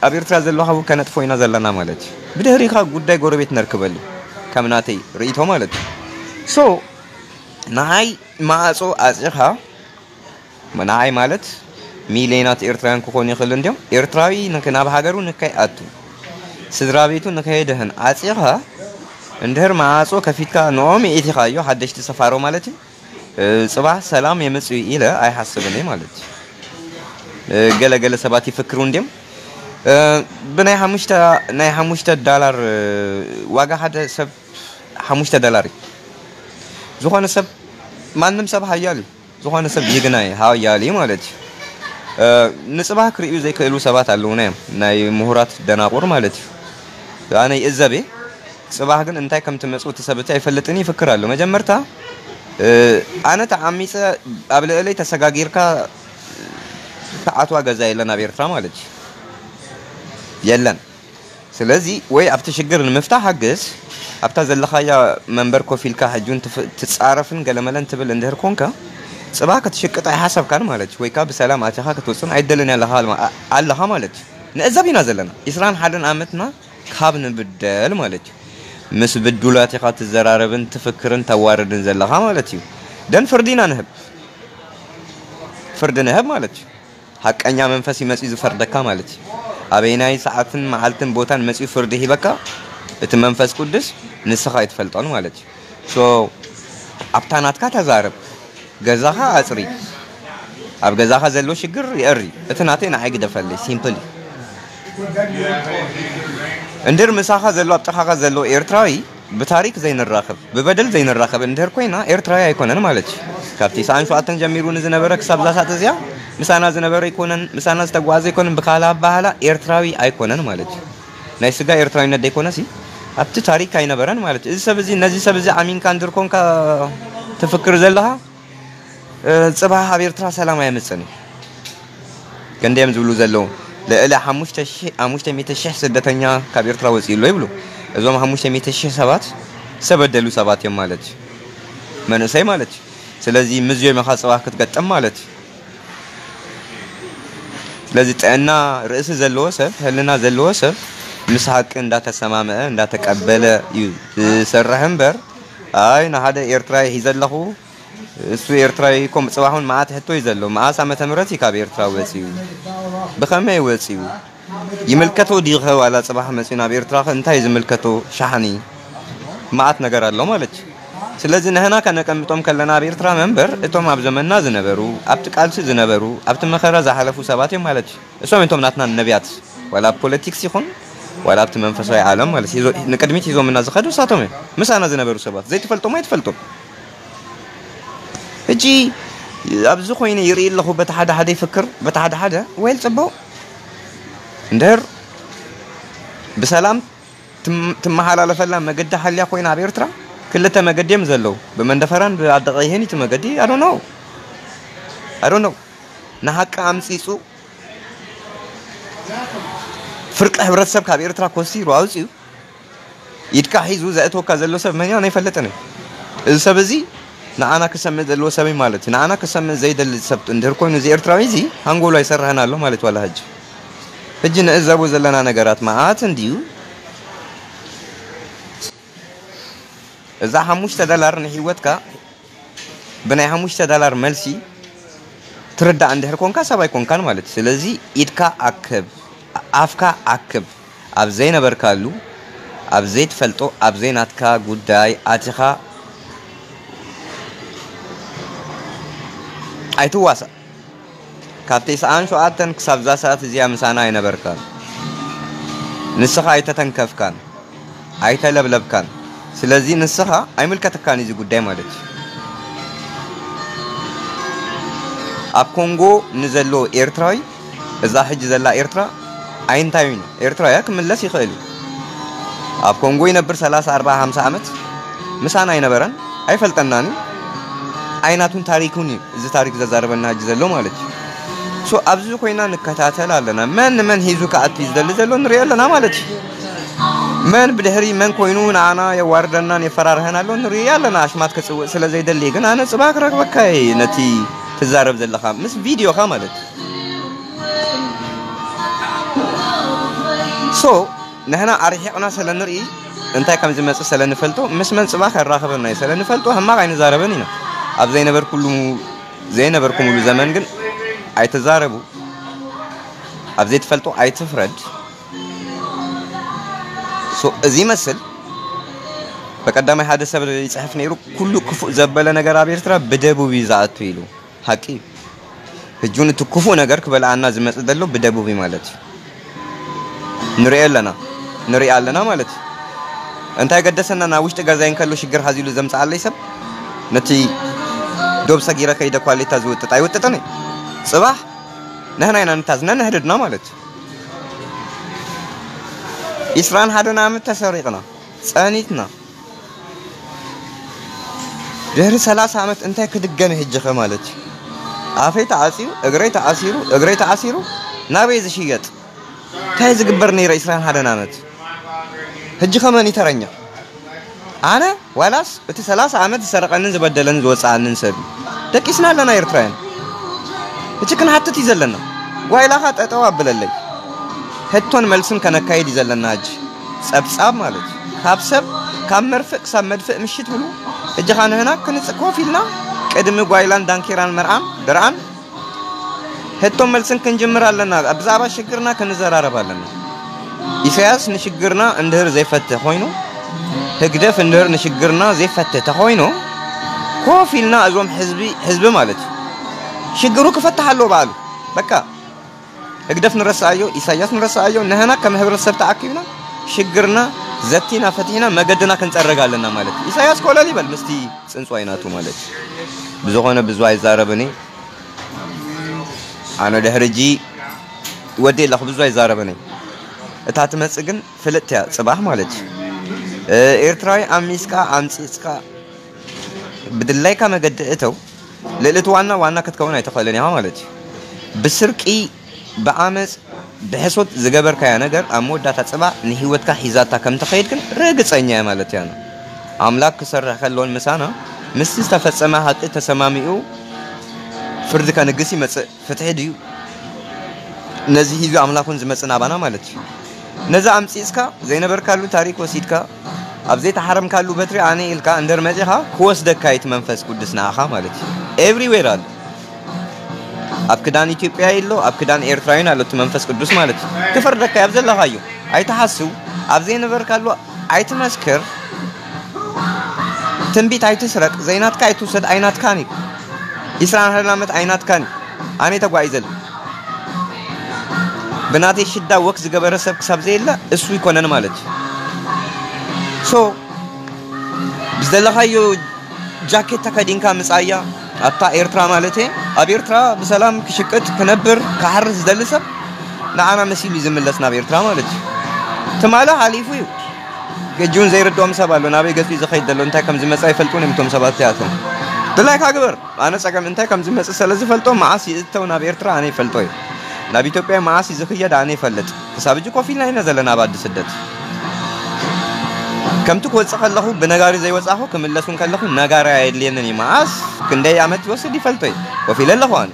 ኣብ ኤርትራ ዘሎ ሓዊ ከነጥፎ ኢና ዘለና ማለት እዩ። ጉዳይ ጎረቤት ነርክበሉ ከም ናተይ ማለት so ንዓይ ማዕፆ ኣፅኻ ንዓይ ማለት ሚልዮናት ኤርትራውያን ክኾኑ ይኽእል እንዲኦም ኤርትራዊ ናብ ሃገሩ ንከይኣቱ ስድራ ቤቱ ንከየድህን ኣፂኻ እንድህር ማዕፆ ከፊትካ ንኦም የእቲኻዮ ሓደሽቲ ሰፋሮ ማለት እዩ። ፅባሕ ሰላም የምፅኡ ኢለ ኣይሓስብን ማለት እዩ ገለገለ ሰባት ይፍክሩ እንዲኦም ብናይ ሓሙሽተ ናይ ሓሙሽተ ዳላር ዋጋ ሓደ ሰብ ሓሙሽተ ዳላር እዩ። ዝኾነ ሰብ ማንም ሰብ ሃያል እዩ። ዝኾነ ሰብ ጅግና ሃያል እዩ ማለት እዩ። ንፅባህ ክርእዩ ዘይክእሉ ሰባት ኣለውና እዮም። ናይ ምሁራት ደናቁር ማለት እዩ። ኣነ ይእዘብ ፅባህ ግን እንታይ ከም ትመፁ እቲ ኣይፈልጥን ይፍክር ኣሎ። መጀመርታ ኣነ ተዓሚፀ ኣብ ልዕለይ ተሰጋጊርካ ተዓትዋ ገዛ የለን ኣብ ኤርትራ ማለት የለን። ስለዚ ወይ ኣብቲ ሽግር ንምፍታሕ ሓግዝ ኣብታ ዘለኻያ መንበር ኮፍ ኢልካ ሕጁን ትፃረፍን ገለመለን ትብል እንድህር ኮንካ ፅባህ ክትሽቅጥ ኣይሓሰብካን ማለት ወይ ከዓ ብሰላም ኣትኻ ክትወፅን ኣይደልን ኣለኻ ማለት እዩ። ኢና ዘለና። 21 ዓመትና ካብ ንብደል ማለት እዩ። ምስ ብዱላት ኢኻ ትዘራረብን ትፍክርን ተዋርድን ዘለኻ ማለት እዩ። then ፍርዲ ኢና ንህብ። ፍርዲ ንህብ ማለት እዩ ሓቀኛ መንፈስ ይመፅኡ ዝፈርደካ ማለት እዩ። ኣበይናይ ሰዓትን መዓልትን ቦታን መፅኡ ፍርዲ ሂበካ እቲ መንፈስ ቅዱስ ንስኻ ይትፈልጦን ማለት እዩ። so ኣብታ ናትካ ተዛረብ ገዛኻ ኣፅሪ ኣብ ገዛኻ ዘሎ ሽግር የእሪ። እቲ ናተይ ንዓይ ግደፈለይ? simple እዩ። እንድር ምሳኻ ዘሎ ኣብ ዘሎ ኤርትራዊ ብታሪክ ዘይንራኸብ ብበደል ዘይንራኸብ እንድህር ኮይና ኤርትራዊ ኣይኮነን ማለት እዩ ካብቲ ሰዓን ሸውዓተን ጀሚሩ ንዝነበረ ክሳብ ዛ እዚኣ ምሳና ዝነበረ ይኮነን ምሳና ዝተጓዓዘ ይኮነን ብካላ ኣባህላ ኤርትራዊ ኣይኮነን ማለት ናይ ስጋ ኤርትራዊነት ደይኮነሲ ኣብቲ ታሪክ ኣይነበረን ማለት እዚ ሰብ እዚ ነዚ ሰብ እዚ ዓሚንካ እንድር ኮንካ ትፍክር ዘለኻ ፅባሕ ኣብ ኤርትራ ሰላም ኣይመፅን እዩ። ገንደዮም ዝብሉ ዘለዉ ልዕሊ 500,000 ስደተኛ ካብ ኤርትራ ወፂኡ ኣሎ ይብሉ እዞም 500,000 ሰባት ዝተበደሉ ሰባት እዮም ማለት እዩ። መንእሰይ ማለት እዩ ስለዚ ምዝዮም ኢኻ ፅባሕ ክትገጥም ማለት እዩ። ስለዚ ጥዕና ርእሲ ዘለዎ ሰብ ህልና ዘለዎ ሰብ ምስ ሓቂ እንዳተሰማምዐ እንዳተቀበለ እዩ። ዝሰርሕ እምበር ኣይ ንሓደ ኤርትራዊ ሒዘ ኣለኹ እሱ ኤርትራዊ ከም ፅባሑን መዓት ሕቶ እዩ ዘሎ? መዓስ ዓመተ ምህረት እዩ ካብ ኤርትራ ወፂኡ? ብኸመይ ወፂኡ? ይምልከቶ ዲኸ ዋላ ፅባሕ መፂኡ ናብ ኤርትራ እንታይ ዝምልከቶ ሻሕኒ? መዓት ነገር ኣሎ ማለት እዩ ስለዚ ንህና ከነቀምጦም ከለና ኣብ ኤርትራ መንበር እቶም ኣብ ዘመንና ዝነበሩ ኣብቲ ቃልሲ ዝነበሩ ኣብቲ መኸራ ዝሓለፉ ሰባት እዮም ማለት እዩ። እሶም እቶም ናትና ነቢያት ዋላ ኣብ ፖለቲክስ ይኹን ዋላ ኣብቲ መንፈሳዊ ዓለም ማለት ንቅድሚት ሂዞምና ዝኸዱ እሳቶም እዮም። ምሳና ዝነበሩ ሰባት ዘይትፈልጦም ኣይትፈልጦም ሕጂ ኣብዚ ኮይኑ ይርኢ ኣለኹ በቲ ሓደ ሓደ ይፍክር በቲ ሓደ ሓደ ወይል ፅቡቅ እንድሕር ብሰላም ትመሓላለፈላ መገዲ ሓልያ ኮይና ኣብ ኤርትራ ክልተ መገዲ እዮም ዘለዉ። ብመንደፈራን ብኣደቀይህን እቲ መገዲ? ኣዶ ነው ኣዶ ነው ንሓቂ ኣምፂፁ ፍርቂ ሕብረተሰብ ካብ ኤርትራ ኮሲሩ ኣውፅኡ ኢድካ ሒዙ ዘእትወካ ዘሎ ሰብ መን ናይ ፈለጥን እዩ እዚ ሰብ እዚ ንኣና ክሰምዕ ዘለዎ ሰብ ማለት እዩ። ንኣና ክሰምዕ ዘይደሊ ሰብ እንድሕር ኮይኑ እዚ ኤርትራዊ እዚ ሃንጎሉ ኣይሰርሐና ኣሎ ማለት ዋላ ሕጂ ሕጂ ንዕዘቡ ዘለና ነገራት መዓት እንድዩ እዛ ሓሙሽተ ዶላር ንሂወትካ ብናይ ሓሙሽተ ዶላር መልሲ ትርዳእ እንድሕር ኮንካ ሰብ ኣይኮንካን ማለት እዩ። ስለዚ ኢድካ ኣክብ ኣፍካ ኣክብ ኣብ ዘይነበርካሉ ኣብ ዘይትፈልጦ ኣብ ዘይናትካ ጉዳይ ኣቲኻ ኣይትዋሳእ ካብ ተስዓን ሸውዓተን ክሳብ ዛ ሰዓት እዚኣ ምሳና ኣይነበርካን። ንስኻ ኣይተተንከፍካን ኣይተለብለብካን ስለዚ ንስኻ ኣይምልከተካን እዚ ጉዳይ ማለት ኣብ ኮንጎ ንዘሎ ኤርትራዊ እዛ ሕጂ ዘላ ኤርትራ ዓይንታይ እዩ ኤርትራዊ ክምለስ ይኽእል እዩ። ኣብ ኮንጎ ይነብር 30 40 50 ዓመት። ምሳና ኣይነበረን ኣይፈልጠናን ዓይናቱን ታሪኩን እዚ ታሪክ ዘዛረበና ሕጂ ዘሎ ማለት እዩ። so ኣብዚ ኮይና ንከታተል ኣለና። መን ንመን ሂዙ ከኣቱ ዝደሊ ዘሎ ንሪኦ ኣለና ማለት እዩ መን ብድሕሪ መን ኮይኑ ንኣና የዋርደናን የፈራርሐን ኣሎ ንሪኦ ኣለና ኣሽማት ክፅውእ ስለ ዘይደሊ ግን ኣነ ፅባህ ክረክበካ ነቲ ትዛረብ ዘለካ ምስ ቪድዮኻ ማለት so ንሕና ኣርሒቕና ስለ ንርኢ እንታይ ከም ዝመፅእ ስለ ንፈልጦ ምስ መን ፅባህ ከራኽበና እዩ ስለ ንፈልጦ ሕማቕ ኣይንዛረበን ኢና ኣብ ዘይነበርኩሉ ዘይነበርኩምሉ ዘመን ግን ኣይትዛረቡ ኣብ ዘይትፈልጦ ኣይትፍረድ እዚ ይመስል በቀዳማይ ሓደ ሰብ ይፅሕፍ ነይሩ። ኩሉ ክፉእ ዘበለ ነገር ኣብ ኤርትራ ብደቡብ ዝኣቱ ኢሉ ሓቂ እዩ እውን እቲ ክፉእ ነገር ክበልዓና ዝመፅእ ዘሎ ብደቡብ ማለት እዩ። ንሪኦ ኣለና ንሪኦ ኣለና ማለት እዩ። እንታይ ገደሰና ናብ ውሽጢ ገዛይ እንከሎ ሽግር ሓዚሉ ዘምፅኣለይ ሰብ? ነቲ ዶብ ሰጊረ ከይደ ኳሌታ ዝውጥጥ ኣይውጥጥን እዩ። ፅባሕ ንሕና ኢና ንታዝና ንሕድድና ማለት እዩ ኢስራን ሓደን ዓመት ተሰሪቕና ፀኒትና ድሕሪ 30 ዓመት እንታይ ክድገም ሕጅኸ ማለት እዩ። ኣፈይ ተዓፂዩ እግረይ ተዓሲሩ እግረይ ተዓሲሩ ናበይ ዝሽየጥ እንታይ ዝግበር ነይረ ኢስራን ሓደን ዓመት ሕጂ ኸመን ተረኛ ኣነ ዋላስ እቲ 30 ዓመት ዝሰረቀንን ዝበደለንን ዝወፃኣንን ሰብ ደቂስና ኣለና ኤርትራውያን። እቲ ክንሓትት እዩ ዘለና። ጓይላኻ ጠጠው ኣብለለይ ሕቶን መልስን ከነካይድ እዩ ዘለና ሕጂ ፀብፃብ ማለት እዩ። ካብ መርፍእ ክሳብ መድፍእ ምሽት ብሉ ሕጂ ኻ ንህና ክንፅእ ኮፍ ኢልና ቅድሚ ጓይላን ዳንኬራን መርዓን ድርዓን ሕቶን መልስን ክንጅምር ኣለና። ብዛዕባ ሽግርና ክንዘራረብ ኣለና። ኢሳያስ ንሽግርና እንድህር ዘይፈትህ ኮይኑ ህግደፍ እንድህር ንሽግርና ዘይፈትህ ተኮይኑ ኮፍ ኢልና እዞም ህዝቢ ማለት እዩ። ሽግሩ ክፈትሕ ኣሎ በዓሉ። በቃ ህግደፍ ንረስኣዮ ኢሳያስ ንረስኣዮ ንህና ከም ህብረተሰብ ተኣኪብና ሽግርና ዘቲና ፈቲሕና መገድና ክንፀረግ ኣለና ማለት እዩ። ኢሳያስ ኮለል ይበል ምስቲ ፅንፁ ኣይናቱ ማለት እዩ። ብዝኾነ ብዙ ኣይዛረብኒ ኣነ ድሕሪ ጂ ወዲ ኣለኹ ብዙ ኣይዛረበኒ። እታ ትመፅእ ግን ፍልጥቲ እያ ፅባሕ ማለት እዩ። ኤርትራዊ ኣሚስካ ኣምፂፅካ ብድላይካ መገዲ እተው። ልዕልቲ ዋና ዋና ክትከውን ኣይትኽእልን ኢኻ ማለት እዩ። ብስርቂ ብዓመፅ ብሕሶት ዝገበርካያ ነገር ኣብ መወዳእታ ፅባሕ ንሂወትካ ሒዛታ ከም ትኸይድ ግን ርግፀኛ ማለት እያ ኣምላክ ክሰርሕ ከለዎን ምሳና ምስቲ ዝተፈፀመ ሃቂ ተሰማሚኡ ፍርዲ ከንግስ ይመፅእ ፍትሒ ድዩ ነዚ ሂዙ ኣምላክ እውን ዝመፅእ ናባና ማለት እዩ። ነዚ ኣምፂፅካ ዘይነበርካሉ ታሪክ ወሲድካ ኣብ ዘይተሓረምካሉ በትሪ ኣነ ኢልካ እንደር መፂኻ ክወስደካ መንፈስ ቅዱስ ንኣኻ ማለት እዩ። everywhere ኣሎ ኣብ ክዳን ኢትዮጵያ ኣሎ ኣብ ክዳን እቲ መንፈስ ቅዱስ ማለት እዩ ክፈርደካ ኣብ ዘለኻዮ ኣይተሓስቡ ኣብ ዘይነበርካሉ ኣይትመስክር ትንቢት ኣይትስረቅ ዘይናትካ ኣይትውሰድ ኣይናትካን እዩ ይስራን ህላመት ኣይናትካን እዩ ኣነ ተጓዒ ዘለ። ብናተይ ሽዳ walk ዝገበረ ሰብ ክሳብ ዘየለ እሱ ይኮነን ማለት እዩ። so ብዝደለኻዮ ጃኬት ተከዲንካ ምፃያ ኣታ ኤርትራ ማለት እየ ኣብ ኤርትራ ብሰላም ክሽቅጥ ክነብር ክሓርስ ዝደሊ ሰብ ንዓና መሲሉ እዩ ዝምለስ ናብ ኤርትራ ማለት እዩ። ትማለ ሓሊፉ እዩ። ገጂ እውን ዘይርድኦም ሰብ ኣሎ። ናበይ ገፂ ዝኸይድ ዘሎ? እንታይ ከም ዝመፀ ኣይፈልጡን እዮም እቶም ሰባት እዚኣቶም። ብላይካ ግበር! ኣነ ፀገም እንታይ ከም ዝመፅእ ስለ ዝፈልጦ መዓስ ይእተው ናብ ኤርትራ ኣነ ይፈልጦ እዩ። ናብ ኢትዮጵያ መዓስ ዝኽየድ ኣነ ይፈልጥ። ክሳብ እጂ ኮፍ ኢልና ኢና ዘለና ኣብ ኣዲ ስደት ከምቲ ክወፅእ ከለኹ ብነጋሪ ዘይወፃኹ ክምለሱን ከለኹ ነጋሪ ኣየድልየንን እዩ። መዓስ ክንደይ ዓመት ይወስድ ይፈልጦ እዩ? ኮፍ ኢለ ኣለኹ ኣነ።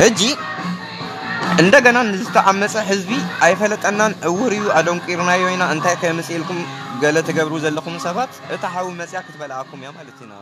ሕጂ እንደገና ንዝተዓመፀ ህዝቢ ኣይፈለጠናን። ዕውር እዩ ኣደንቂርናዮ ኢና። እንታይ ከየምፅኢልኩም ገለ ትገብሩ ዘለኹም ሰባት? እታ ሓዊ መፅያ ክትበልዓኩም እያ ማለት ኢና